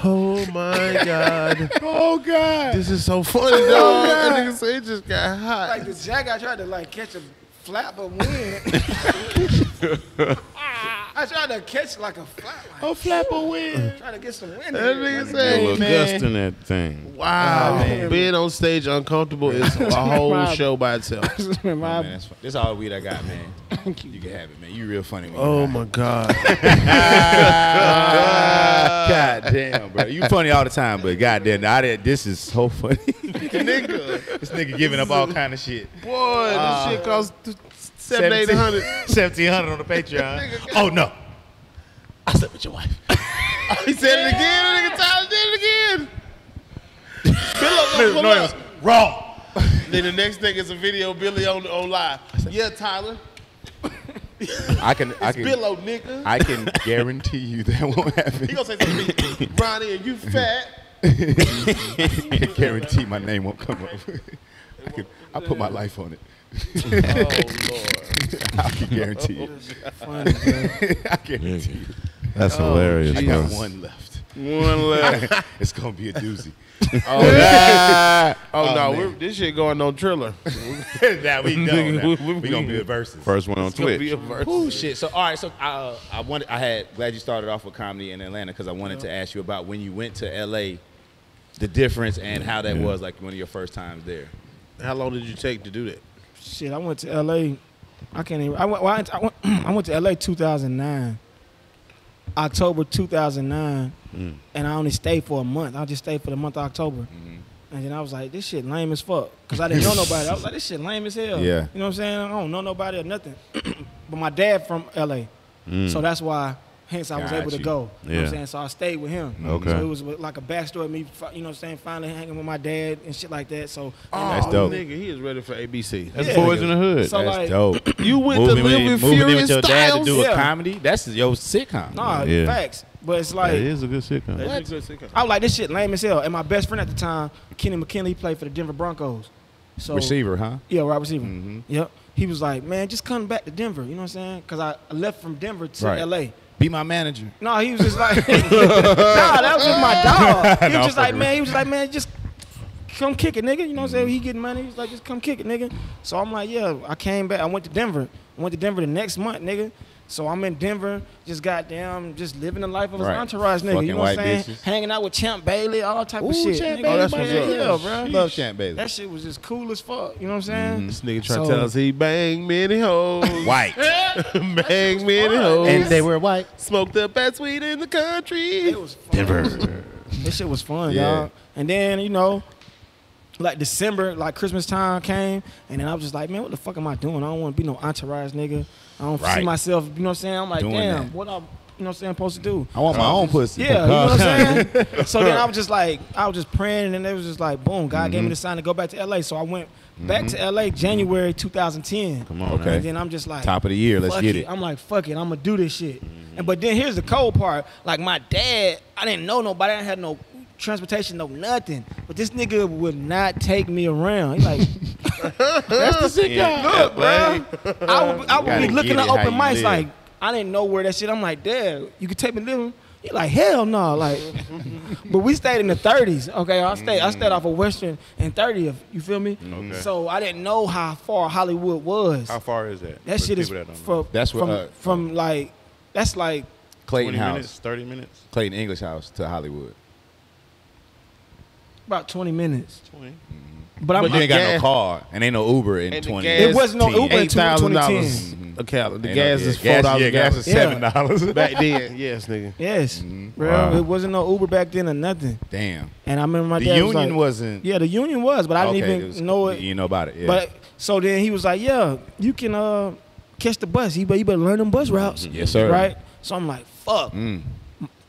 Oh my god. oh God. This is so funny, oh dog. That nigga say it just got hot. like the jacket, I tried to, like, catch a flap of wind. I tried to catch, like, a oh, flap. Like, A flap of wind. trying to get some wind. That in nigga it. A say, little man. gust in that thing. Wow, oh, man. being on stage uncomfortable is a whole My- show by itself. This is my- Oh, man, that's fun. This all the weed I got, man. Thank you. You can have it, man. You real funny. When Oh my god. God damn, bro. You funny all the time, but goddamn, I did, this is so funny. nigga, this nigga giving up all kind of shit. boy, this uh, shit costs seven, 1700 on the Patreon. oh no. I slept with your wife. He said it again. Nigga Tyler did it again. Bill gonna pull No, it up. wrong. Then the next thing is a video of Billy on on live. Yeah, Tyler. I can I can Billo, nigga. I can guarantee you that won't He happen. gonna say something to me. Ronnie, and you fat. I guarantee my name won't come up. I can I put my life on it. Oh Lord. I can guarantee you. Funny. I guarantee you. That's hilarious, I bro. got one left. One left. It's gonna be a doozy. Oh, yeah. oh, Oh, no, we're, this shit going on Triller. now we know. Now. We gonna be the verses. First one on It's gonna be Twitch. a verse. Oh shit! So all right, so uh, I wanted, I had glad you started off with comedy in Atlanta because I wanted to ask you about when you went to LA, the difference and how that was like one of your first times there. How long did you take to do that? Shit, I went to L.A. I can't even. I went. well, I went, I went, I went to L.A. 2009, October 2009, and I only stayed for a month. I just stayed for the month of October, and then I was like, this shit lame as fuck, cause I didn't know nobody. I was like, this shit lame as hell. Yeah. you know what I'm saying? I don't know nobody or nothing. but my dad from L.A., Mm. so that's why Hence, I was Got able to you. go. You know what Yeah. I'm saying? So I stayed with him. Okay. So it was like a backstory of me, you know what I'm saying, finally hanging with my dad and shit like that. So Oh, That's dope. nigga, he is ready for ABC. That's Yeah. boys in the hood. So That's like, dope. You went moving to live with, with moving in with your dad to do Yeah. a comedy. That's your sitcom. nah, Yeah. facts. But it's like, It is a good sitcom. That's a good sitcom. I was like, this shit lame as hell. And my best friend at the time, Kenny McKinley, played for the Denver Broncos. So Receiver, huh? Yeah, wide receiver. Mhm. Yep. He was like, man, just come back to Denver. You know what I'm saying? Because I I left from Denver to Right. L.A. Be my manager. No, he was just like, nah, that was just my dog. He was No, just like, man, he was just like, man, just come kick it, nigga. You know what I'm saying? He getting money. He was like, just come kick it, nigga. So I'm like, yeah. I came back. I went to Denver. I went to Denver the next month, nigga. So I'm in Denver, just goddamn, just living the life of an Right. entourage, nigga. Fucking you know what I'm saying? bitches. Hanging out with Champ Bailey, all type of shit. Champ nigga. Bailey, Oh, that's what's yeah, up. yeah, bro. Love Champ Bailey. That shit was just cool as fuck. You know what I'm saying? Mm-hmm. This nigga trying So- to tell us he bang many hoes. White. bang many hoes. and they were white. Smoke the best weed in the country. It was fun. This shit was fun, Yeah. dog. And then, you know, like December, like Christmas time came, and then I was just like, man, what the fuck am I doing? I don't want to be no entourage nigga. I don't see myself, you know what I'm saying? I'm like, Doing damn, that. what I'm, you know what I'm saying, supposed to do? I want my own pussy. Yeah, you know what I'm saying? so then I was just like, I was just praying, and then it was just like, boom, God Mm-hmm. gave me the sign to go back to LA. So I went back to LA January 2010. Come on, Okay. And then I'm just like, Top of the year. Let's get it. it. Mm-hmm. I'm like, fuck it, I'm gonna do this shit. And but then here's the cold part. Like my dad, I didn't know nobody. I didn't have no transportation, no nothing. But this nigga would not take me around. He like, That's the sick guy. look, bro. I would, I would be looking at open mics like, I didn't know where that shit. I'm like, dad, you could take me to live. He like, hell no, like. but we stayed in the 30s. Okay, I stayed. I stayed off of Western and 30th. You feel me? Okay. So I didn't know how far Hollywood was. How far is that? That shit is that from That's what, from, uh, from like that's like Clayton House. minutes, 30 minutes? Clayton English House to Hollywood. about 20 minutes. 20. But I'm But you ain't got gas- no car and ain't no Uber in 20. It wasn't no Uber in Eight thousand 2010. dollars a gallon. The Ain't no- gas yeah, is four dollars. Yeah, gas is seven dollars. back then. Yes, nigga. yes, bro. Wow. It wasn't no Uber back then or nothing. Damn. And I remember my The dad union was like, wasn't. yeah, the union was, but I didn't okay, even it was- know it. You know about it. Yeah. But so then he was like, yeah, you can uh catch the bus. You better, you better learn them bus routes. Yes, sir. Right. So I'm like, fuck.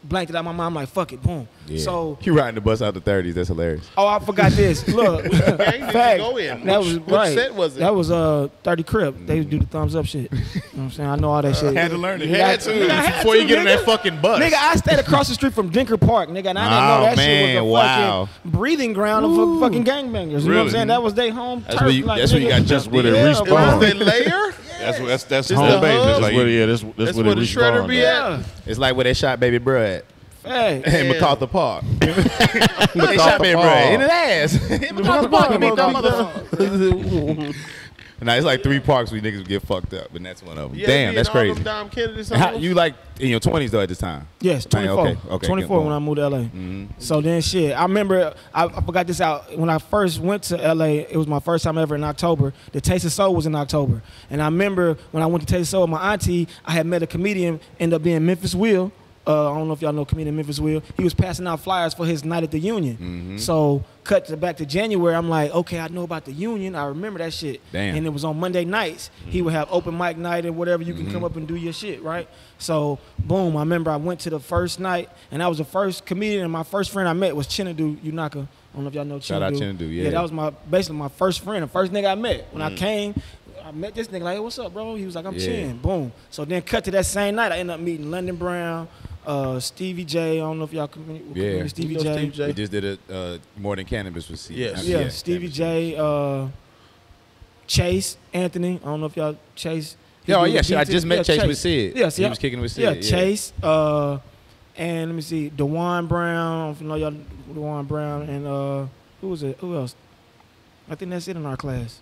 Blanked it out my mind. I'm like, fuck it. Boom. Yeah. So you riding the bus out the 30s. That's hilarious. Oh, I forgot this. Look, Gang did you fact. go in? That Which- was which right. set was it? That was uh 30 Crip. They would do the thumbs up shit. You know what I'm saying? I know all that shit. Had to learn it. You Had to. Nigga, I had Before to, you get in nigga. that fucking bus. Nigga, I stayed across the street from Denker Park, nigga, and I didn't Oh, know that man, shit was a wow. fucking breathing ground of fucking gangbangers. You know what I'm saying? That was their home That's turf. where you- like, that's where you got just where they yeah, respawn. It was that layer. That's what that's that's It's home the base. hub? That's That's like where, yeah, that's, that's, That's where where they the shredder respawn be at. at. It's like where they shot Baby Bruh at. Hey. In Yeah. MacArthur Park. they shot Baby Bruh in his ass. in MacArthur Park. They beat that motherfucker. Now it's like three parks where niggas get fucked up, and that's one of them. Yeah, Damn, that's and all them crazy. Dom Kennedy How, you like in your twenties though at this time? Yes, 24. okay, okay, 24 when I moved to LA. Mm-hmm. So then shit, I remember I, I forgot this out when I first went to LA. It was my first time ever in October. The Taste of Soul was in October, and I remember when I went to Taste of Soul, with my auntie, I had met a comedian, end up being Memphis Will. Uh, I don't know if y'all know comedian Memphis Will. He was passing out flyers for his night at the Union. Mm-hmm. So cut to back to January. I'm like, okay, I know about the Union. I remember that shit. Damn. And it was on Monday nights. He would have open mic night and whatever. You can Mm-hmm. come up and do your shit, right? So boom, I remember I went to the first night, and I was the first comedian. And my first friend I met was Chinedu Unaka. I don't know if y'all know Chinedu. Shout out Chinedu, yeah. yeah, that was my basically my first friend, the first nigga I met. When Mm. I came, I met this nigga like, hey, what's up, bro? He was like, I'm Yeah. Chin. Boom. So then cut to that same night, I ended up meeting London Brown, uh, Stevie J. I don't know if y'all commu- Yeah. familiar with Stevie You know J. Stevie J? We just did a uh, more than cannabis with C. Yes. Yeah, Stevie J. Uh, Chase Anthony. I don't know if y'all Chase. Yeah, oh, yeah, I just met yeah, Chase with Sid. Yeah, see, He I- was kicking with Sid, Yeah, yeah. Chase. Uh, and let me see, Dewan Brown. I don't if you know y'all Dewan Brown and uh, who was it? Who else? I think that's it in our class.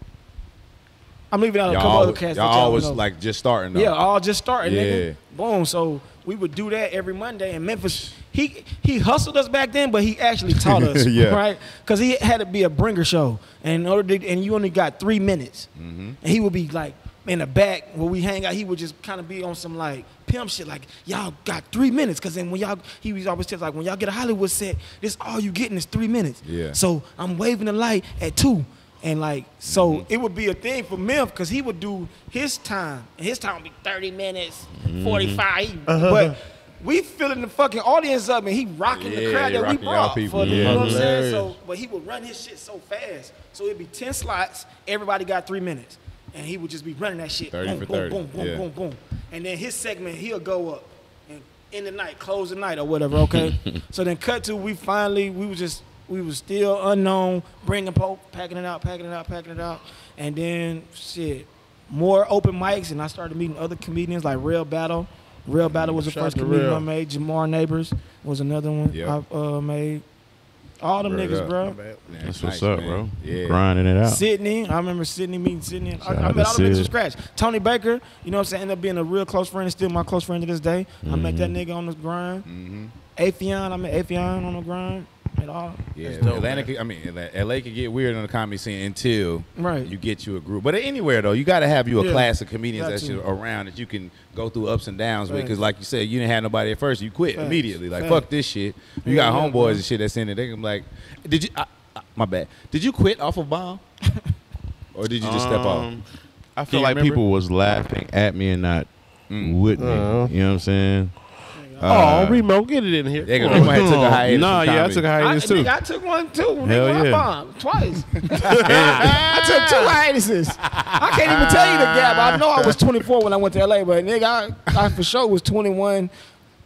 I'm leaving out a Y'all, couple other always, cats. y'all y'all always know. like just starting. Though. Yeah, all just starting, Yeah. nigga. Boom. So we would do that every Monday in Memphis. He he hustled us back then, but he actually taught us, Yeah. right? Because he had to be a bringer show, and in order to, and you only got three minutes, Mm-hmm. and he would be like in the back where we hang out. He would just kind of be on some like pimp shit, like y'all got three minutes. Because then when y'all, he was always tell like when y'all get a Hollywood set, this all you getting is three minutes. Yeah. So I'm waving the light at two. And like, so Mm-hmm. it would be a thing for Memphis because he would do his time, and his time would be 30 minutes, Mm-hmm. 45. Uh-huh. But we filling the fucking audience up and he rocking Yeah, the crowd that we brought. people. For the, Yeah. You know what I'm saying? So, but he would run his shit so fast. So it'd be 10 slots, everybody got three minutes. And he would just be running that shit. 30 boom, for boom, 30, boom, boom, yeah. boom, boom. And then his segment, he'll go up and in the night, close the night or whatever, okay? so then cut to we finally, we was just, we was still unknown, bringing Pope, packing it out, packing it out, packing it out. And then, shit, more open mics, and I started meeting other comedians like Real Battle. Real Battle was the Shout first to comedian Real. I made. Jamar Neighbors was another one Yep. I uh, made. All them Word niggas, up. bro. Yeah, That's nice, what's up, man. bro. Yeah. Grinding it out. Sydney, I remember Sydney meeting Sydney. I, Shout I out met to all the niggas from scratch. Tony Baker, you know what I'm saying, ended up being a real close friend and still my close friend to this day. I met that Mm-hmm. nigga on the grind. Mm-hmm. Affion, I met Affion on the grind. And all. Yeah, That's dope, Atlanta. Could, I mean, LA could get weird on the comedy scene until Right. you get you a group. But anywhere though, you got to have you a Yeah. class of comedians that's around that you can go through ups and downs with. Because like you said, you didn't have nobody at first. You quit Facts. immediately. Like Facts. fuck this shit. You Yeah, got yeah, homeboys bro. and shit that's in it. They can be like, did you? I, I, my bad. Did you quit off of bomb? or did you just step off? Um, I feel like remember? people was laughing at me and not Mm. with me. Uh-huh. You know what I'm saying? Oh, Uh, Reemo, get it in here. Yeah, 'cause Come. Reemo had took a hiatus. No, from yeah, I took a hiatus too. nigga, I took one too. Nigga, Hell I yeah. bombed twice. I took two hiatuses. I can't even tell you the gap. I know I was 24 when I went to LA, but nigga, I, I for sure was 21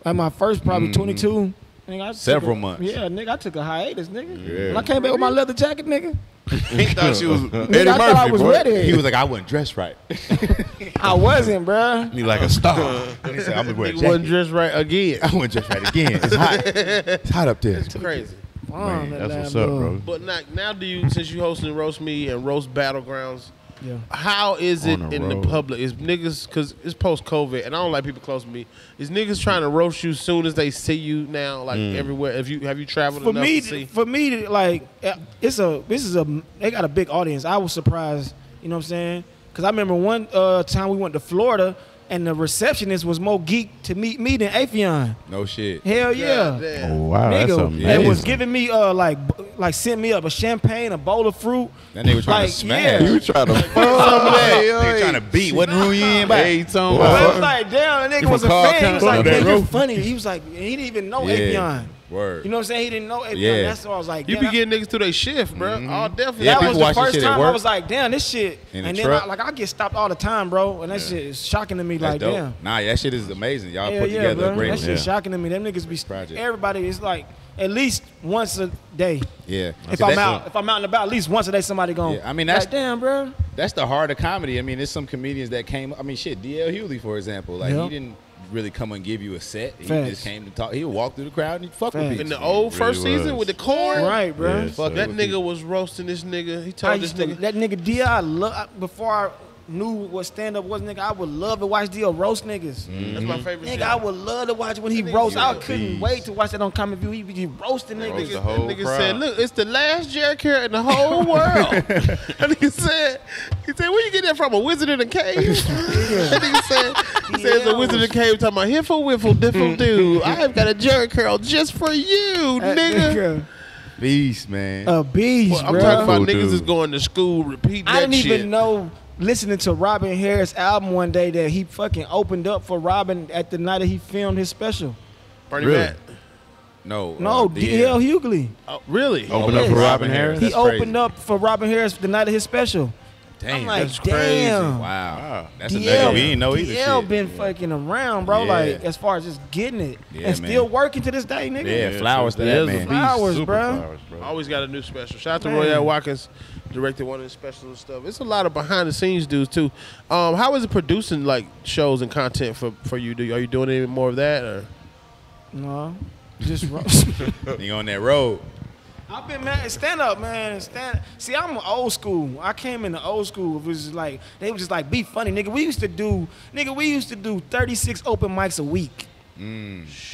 at my first, probably 22. Nigga, I Several a- months. Yeah, nigga, I took a hiatus, nigga. Yeah. When I came back with my leather jacket, nigga, he thought she was Eddie nigga I thought I was boy. ready. He was like, I wasn't dressed right. I wasn't, bruh. He like a star. he said, I'm gonna wear a Nigga wasn't jacket. dressed right again. I wasn't dressed right again. It's hot. It's hot up there. It's crazy. Man, that's what's up, bro. But now, now do you since you hosting roast me and roast battlegrounds? Yeah. How is it On the in the public? Is niggas because it's post COVID and I don't like people close to me. Is niggas trying to roast you soon as they see you now, like everywhere? If you have you traveled for enough me, to see? for me, to, like uh, it's a this is a they got a big audience. I was surprised, you know what I'm saying? Because I remember one uh, time we went to Florida and the receptionist was more geek to meet me than Affion. No shit. Hell yeah. God. Oh wow, that's Nigga, amazing. and was giving me uh like b- like sent me up a champagne, a bowl of fruit. That nigga was trying Like, to smash. yeah. you trying to fuck Nigga trying to beat. What room you in? Hey, you talking But I was like, damn, the nigga You was a fan. He was like, County? man, you're funny. He was like, he didn't even know Yeah. Affion. Word. You know what I'm saying? He didn't know Affion. Yeah. That's why I was like, You damn, be I- getting niggas through their shift, bro. Oh, mm-hmm. definitely. Yeah, that was the first time I was like, damn, this shit. In the and then truck. I, like I get stopped all the time, bro, and that shit is shocking to me. That's like, dope. damn. Nah, that shit is amazing. Y'all Hell put yeah, together bro. a great That one. shit Yeah. shocking to me. Them niggas be Project. everybody is like at least once a day. Yeah. If See, I'm that's- out, if I'm out and about, at least once a day, somebody going. Yeah, I mean, that's- like, damn, bro. That's the heart of comedy. I mean, there's some comedians that came. I mean, shit, DL Hughley, for example. Like, Yeah. he didn't really come and give you a set. He Facts. just came to talk. He would walk through the crowd and he'd fuck Facts. with In the old really first season was. with the corn, Right, bro. Yeah, Fuck so- that with nigga people. was roasting this nigga. He I told this used to, nigga. that nigga D, I love before I knew what stand up was, nigga. I would love to watch D roast niggas. That's my favorite. Nigga, shit. I would love to watch when he That nigga roast. I couldn't beast. wait to watch that on Comic View. He be roasting Roast niggas. the That nigga crowd. said, "Look, it's the last Jerry Carrot in the whole world." and he said, "He said, where you get that from? A wizard in a cave?" that nigga said, "He said it's a wizard in a cave talking about hiffle whiffle diffle do. I've got a Jerry curl just for you, That nigga." Beast, man. a beast, Well, I'm bro. talking about Cool niggas dude. is going to school repeating I that didn't shit. even know listening to Robin Harris album one day that he fucking opened up for Robin at the night that he filmed his special. Bernie Really? Mac. no. No, uh, DL Hughley. Oh, really? Open Yes. up for Robin Harris. He That's opened crazy. up for Robin Harris the night of his special. Damn. I'm like, that's crazy. damn. wow. That's a DL, nigga we didn't know either. DL shit. been fucking around, bro. Yeah. Like as far as just getting it Yeah, and man. still working to this day, nigga. Yeah, flowers to Yeah, that man. Flowers, Super bro. flowers, bro. Always got a new special. Shout out to Man. Royale Watkins, directed one of the specials and stuff. It's a lot of behind the scenes dudes too. Um, how is it producing like shows and content for for you? Do are you doing any more of that or? No, just roast. You on that road? I've been man, stand up, man. Stand. See, I'm old school. I came in the old school. It was like they was just like be funny, nigga. We used to do, nigga. We used to do 36 open mics a week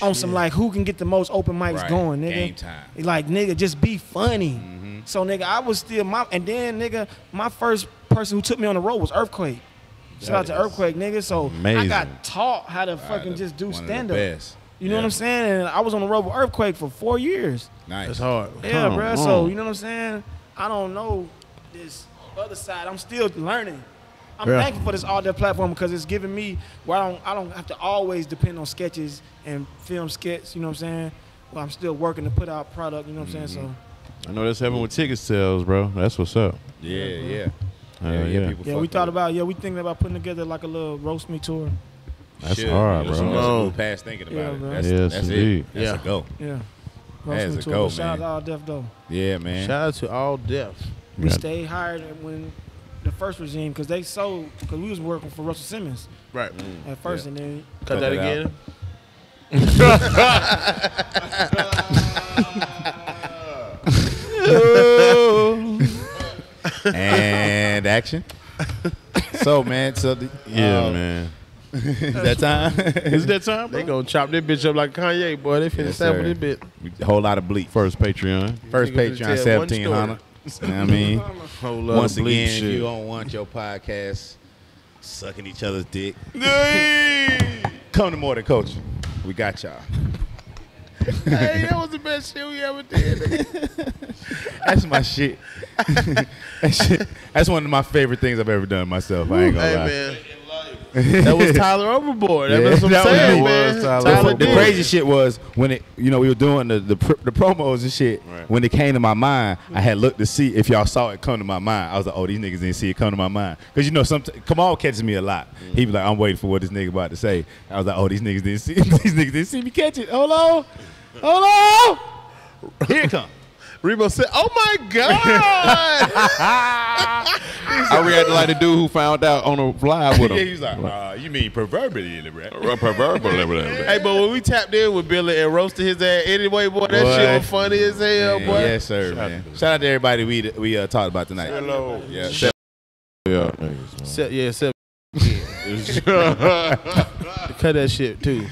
on some like who can get the most open mics Mm. Right. going, nigga. Game time. Like nigga, just be funny. So nigga, I was still my and then nigga, my first person who took me on the road was Earthquake. Shout out to Earthquake, nigga. So I got taught how to fucking the- just do one stand up. You know Yeah. what I'm saying? And I was on the road with Earthquake for four years. Nice. That's hard. Yeah, Come bro. So you know what I'm saying? I don't know this other side. I'm still learning. I'm Yeah. thankful for this all that platform because it's giving me where I don't I don't have to always depend on sketches and film skits. You know what I'm saying? Well, I'm still working to put out product. You know what I'm saying? I know that's happening with ticket sales, bro. That's what's up. Yeah, yeah. Uh, yeah, yeah. yeah, we thought about yeah we thinking about putting together like a little roast me tour. That's Should, hard, bro. Some of move past thinking about Yeah, it. bro. That's, Yes, that's indeed. it. That's Yeah. a go. Yeah. That Roast is me a tour. go, but Shout out to All Def though. Yeah, man. Shout out to All Def. We Yeah. stayed hired when the first regime because they sold because we was working for Russell Simmons Right. at first Yeah. and then Cut, Cut that that out. again. and action. so, man, so the, Yeah, uh, man. is that time? Is that time, They gonna chop this bitch up like Kanye, boy. They finna Yes, sample sir. this bitch. A whole lot of bleep. First Patreon. First Patreon, just tell one seventeen hundred. You know what I mean? Whole lot Once of bleep again, shit. you don't want your podcast sucking each other's dick, come to more than culture. We got y'all. Hey, that was the best shit we ever did. That's my shit. that shit. That's one of my favorite things I've ever done myself. I ain't gonna hey lie. man, that was Tyler Overboard. Yeah, That's what I'm that was- saying, was man. Tyler Tyler the did. crazy shit was when it, you know, we were doing the the, pr- the promos and shit. Right. When it came to my mind, I had looked to see if y'all saw it come to my mind. I was like, oh, these niggas didn't see it come to my mind because you know, some Kamal catches me a lot. Mm. He be like, I'm waiting for what this nigga about to say. I was like, oh, these niggas didn't see these niggas didn't see me catch it. Hold on, hold on. Here it comes. Reemo said, "Oh my god!" I reacted like the dude who found out on a live with yeah, him. he's like, uh, you mean proverbially, right? hey, but when we tapped in with Billy and roasted his ass anyway, boy, that Boy. shit was funny as hell, Man, boy. Yes, sir, man. Shout out to everybody we we uh, talked about tonight. Hello. Yeah, Yeah. Se- yeah, seven. Cut that shit too.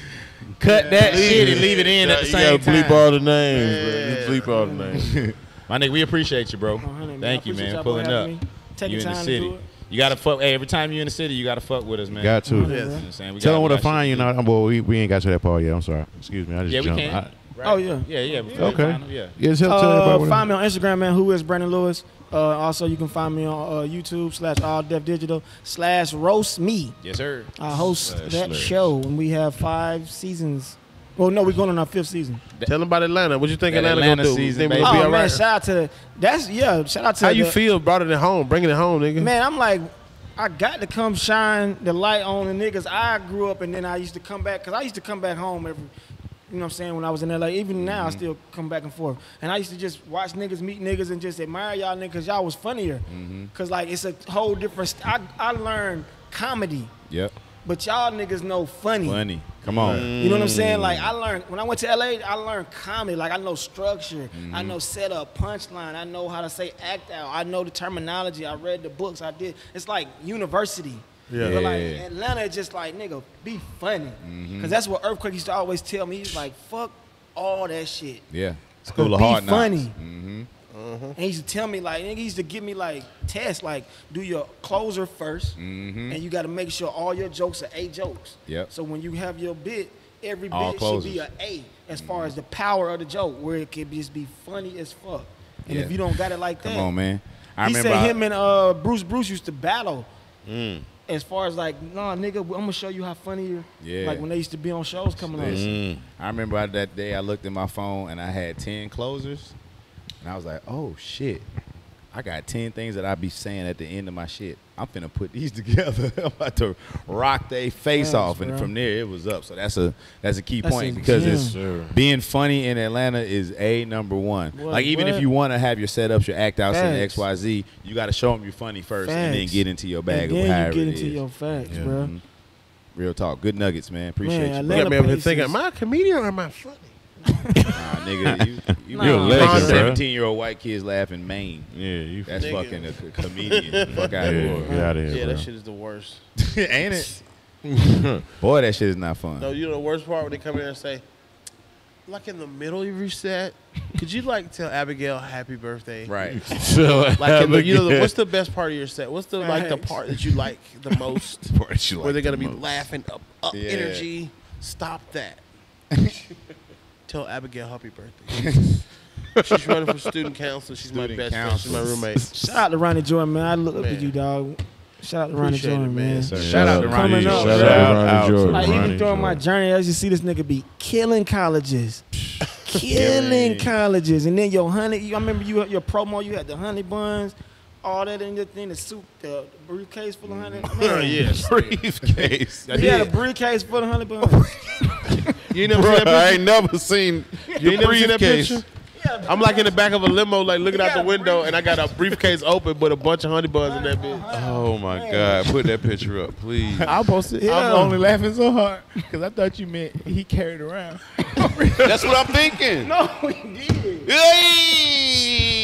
Cut that shit and leave it in at the same time. you gotta bleep all the names, bro. You bleep all the names. My nigga, we appreciate you, bro. Thank I you, man, pulling up. me. Taking You in the city. to. You gotta fuck. Hey, every time you in the city, you gotta fuck with us, man. Got to. You know what I'm saying? We Tell them where we to find you. shit to Now, well, we, we ain't got to that part yet. I'm sorry. Excuse me. I just do. Yeah, we can. I- Right. Oh, yeah. Yeah, yeah. before okay. Yeah. Yeah, just help tell Uh, everybody. find me on Instagram, man. Who is Brandon Lewis? Uh, also, you can find me on uh, YouTube slash All Def Digital slash Roast Me. Yes, sir. I host Slash, that slash. show, and we have five seasons. Well, no, we're going on our fifth season. Tell them about Atlanta. What you think That Atlanta, Atlanta gonna do? season, Think baby. we'll Oh be man, all right? shout out to that's yeah. Shout out to How you feel? Brought it home, bringing it home, nigga. Man, I'm like, I got to come shine the light on the niggas. I grew up and then I used to come back because I used to come back home every, you know what I'm saying, when I was in LA. Even now, Mm-hmm. I still come back and forth. And I used to just watch niggas meet niggas and just admire y'all niggas 'cause y'all was funnier. Mm-hmm. Because, like, it's a whole different, st- I, I learned comedy, Yep. but y'all niggas know funny. Money. Come on. You know what I'm saying? Like I learned when I went to LA, I learned comedy. Like I know structure, I know setup, punchline. I know how to say act out. I know the terminology. I read the books. I did. It's like university. Yeah. But like Atlanta, is just like nigga, be funny. Cause that's what Earthquake used to always tell me. He's like, fuck all that shit. Yeah. School But of be Hard Knocks. funny. Mm-hmm. And he used to tell me like, nigga, he used to give me like tests, like do your closer 1st Mhm. and you got to make sure all your jokes are A jokes. Yep. So when you have your bit, every All bit should be an A as far as the power of the joke, where it can just be funny as fuck. And Yeah. if you don't got it like that, Come on, man. I he remember. said I- him and uh, Bruce Bruce used to battle. Mm. As far as like, nah, nigga, I'm gonna show you how funny you. Yeah. Like when they used to be on shows coming on. Listen, I remember that day I looked at my phone and I had 10 closers. And I was like, oh shit. I got 10 things that I be saying at the end of my shit. I'm finna put these together. I'm about to rock their face Yes, off. And bro. from there it was up. So that's a that's a key That's point a because gem. it's Sure. being funny in Atlanta is a number one. What- like even if you want to have your setups, your act outs, and Facts. XYZ, you got to show them you're funny first and then get into your bag and of then however you get into is. your facts, Yeah. bro. Mhm. Real talk. Good nuggets, man. Appreciate Man, you. You bro. got me over here thinking, am I a comedian or am I funny? Nah, nigga, you, you You're a legend, 17 year old white kids laugh in Maine. Yeah, you. That's Nigga. fucking a co- comedian. Fuck out yeah, of get out of here. Yeah, here, that shit is the worst. Ain't it? Boy, that shit is not fun. No, you know the worst part when they come here and say, like in the middle of your set, could you like tell Abigail happy birthday? Right. so Like in the, you know, the, what's the best part of your set? What's the like the part that you like the most? the part you like Where they're gonna be laughing up, up Yeah. energy. Stop that. Tell Abigail happy birthday. She's running for student council. She's my Student best friend. She's my roommate. Shout out to Ronnie Jordan, man. I look up to Man. you, dog. Shout out to Ronnie Appreciate it, Jordan, man. man. Sir. Shout Shout out to. Ronnie. Coming up. Shout Shout out out Ronnie to Jordan. Like even during my journey, as you see this nigga be killing colleges, killing colleges, and then your honey. You, I remember you your promo. You had the honey buns, all that in your thing, the soup, the, the briefcase full of honey. Man, yes. Briefcase. I You had a briefcase full of honey buns. You ain't never Bro, seen that I picture? ain't never seen You ain't the never seen that briefcase. picture? I'm like in the back of a limo, like looking out the window, and I got a briefcase open but a bunch of honey buns in that bitch. Oh my God! Put that picture up, please. I'll post it. Yeah. I'm only laughing so hard because I thought you meant he carried around. That's what I'm thinking. no, he did. Hey!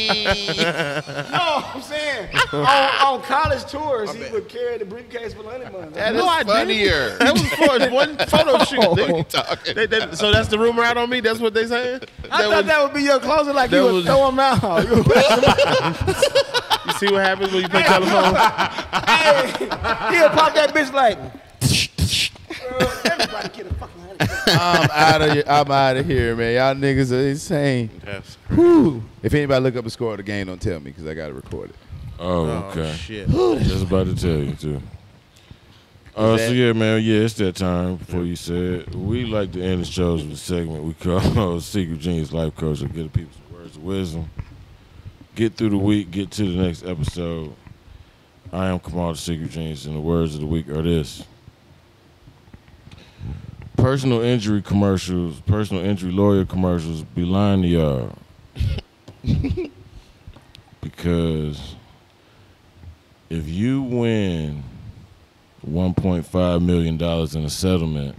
Mm. No, I'm saying on, on college tours, he would carry the briefcase full of honey buns. That no, is I funnier. That was for one photo shoot. What nigga. you talking? They- they- so that's the rumor out on me. That's what they saying. I thought was- that would be your closer, like you would was- throw them out. You would pass them out. You see what happens when you play telephone? Hey, he'll pop that bitch like. Bro, everybody get a fucking honey bun. I'm out of here. I'm out of here, man. Y'all niggas are insane. That's Whew. If anybody look up the score of the game, don't tell me because I got to record it. Oh, okay. shit. Just about to tell you too. Uh, so yeah, man, yeah, it's that time. Before you said, we like to end the shows with a segment we call "Secret Genius Life Coach" to give people some words of wisdom. Get through the week, get to the next episode. I am Kamal the Secret Genius, and the words of the week are this: Personal injury commercials, personal injury lawyer commercials be lying to y'all because if you win 1.5 million dollars in a settlement,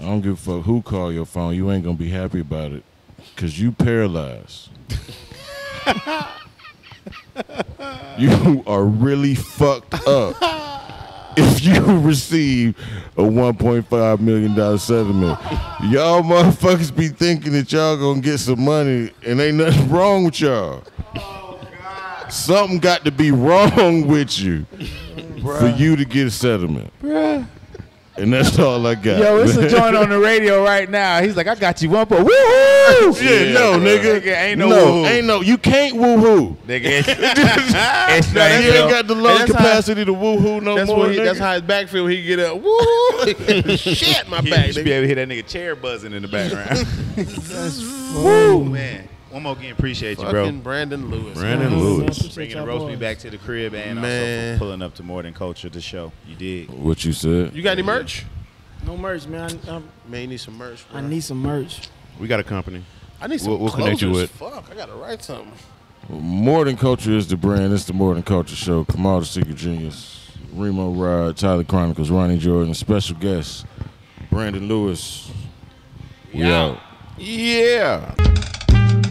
I don't give a fuck who call your phone. You ain't gonna be happy about it because you paralyzed. you are really fucked up if you receive a 1.5 million dollar settlement. Y'all motherfuckers be thinking that y'all gonna get some money and ain't nothing wrong with y'all. Something got to be wrong with you for you to get a settlement. And that's all I got. Yo, it's a joint on the radio right now. He's like, I got you one for woohoo. Yeah, no, nigga. Nigga, ain't no no, woo-hoo. ain't no. You can't woohoo. Nigga, it's, it's Now, not you real. ain't got the lung that's how- capacity to woohoo no That's more. he, nigga. that's how his backfield he get up. Woo! Shit, my back. You back. should be able to hear that nigga chair buzzing in the background. Woo, man. One more again, appreciate you, bro. Fucking Brandon Lewis. Brandon Man, Lewis. Bringing the roast me back to the crib and Man. also for pulling up to More Than Culture, the show. You dig? what you said. You got any merch? No merch, man. I, I, Man, you need some merch. Bro. I need some merch. We got a company. I need some We'll- we'll connect you closers. with- Fuck, I gotta write something. More Than Culture is the brand. It's the More Than Culture show. Kamal the Secret Genius, Reemo Rod, Tyler Chronicles, Ronnie Jordan, special guest, Brandon Lewis. We out. Yeah.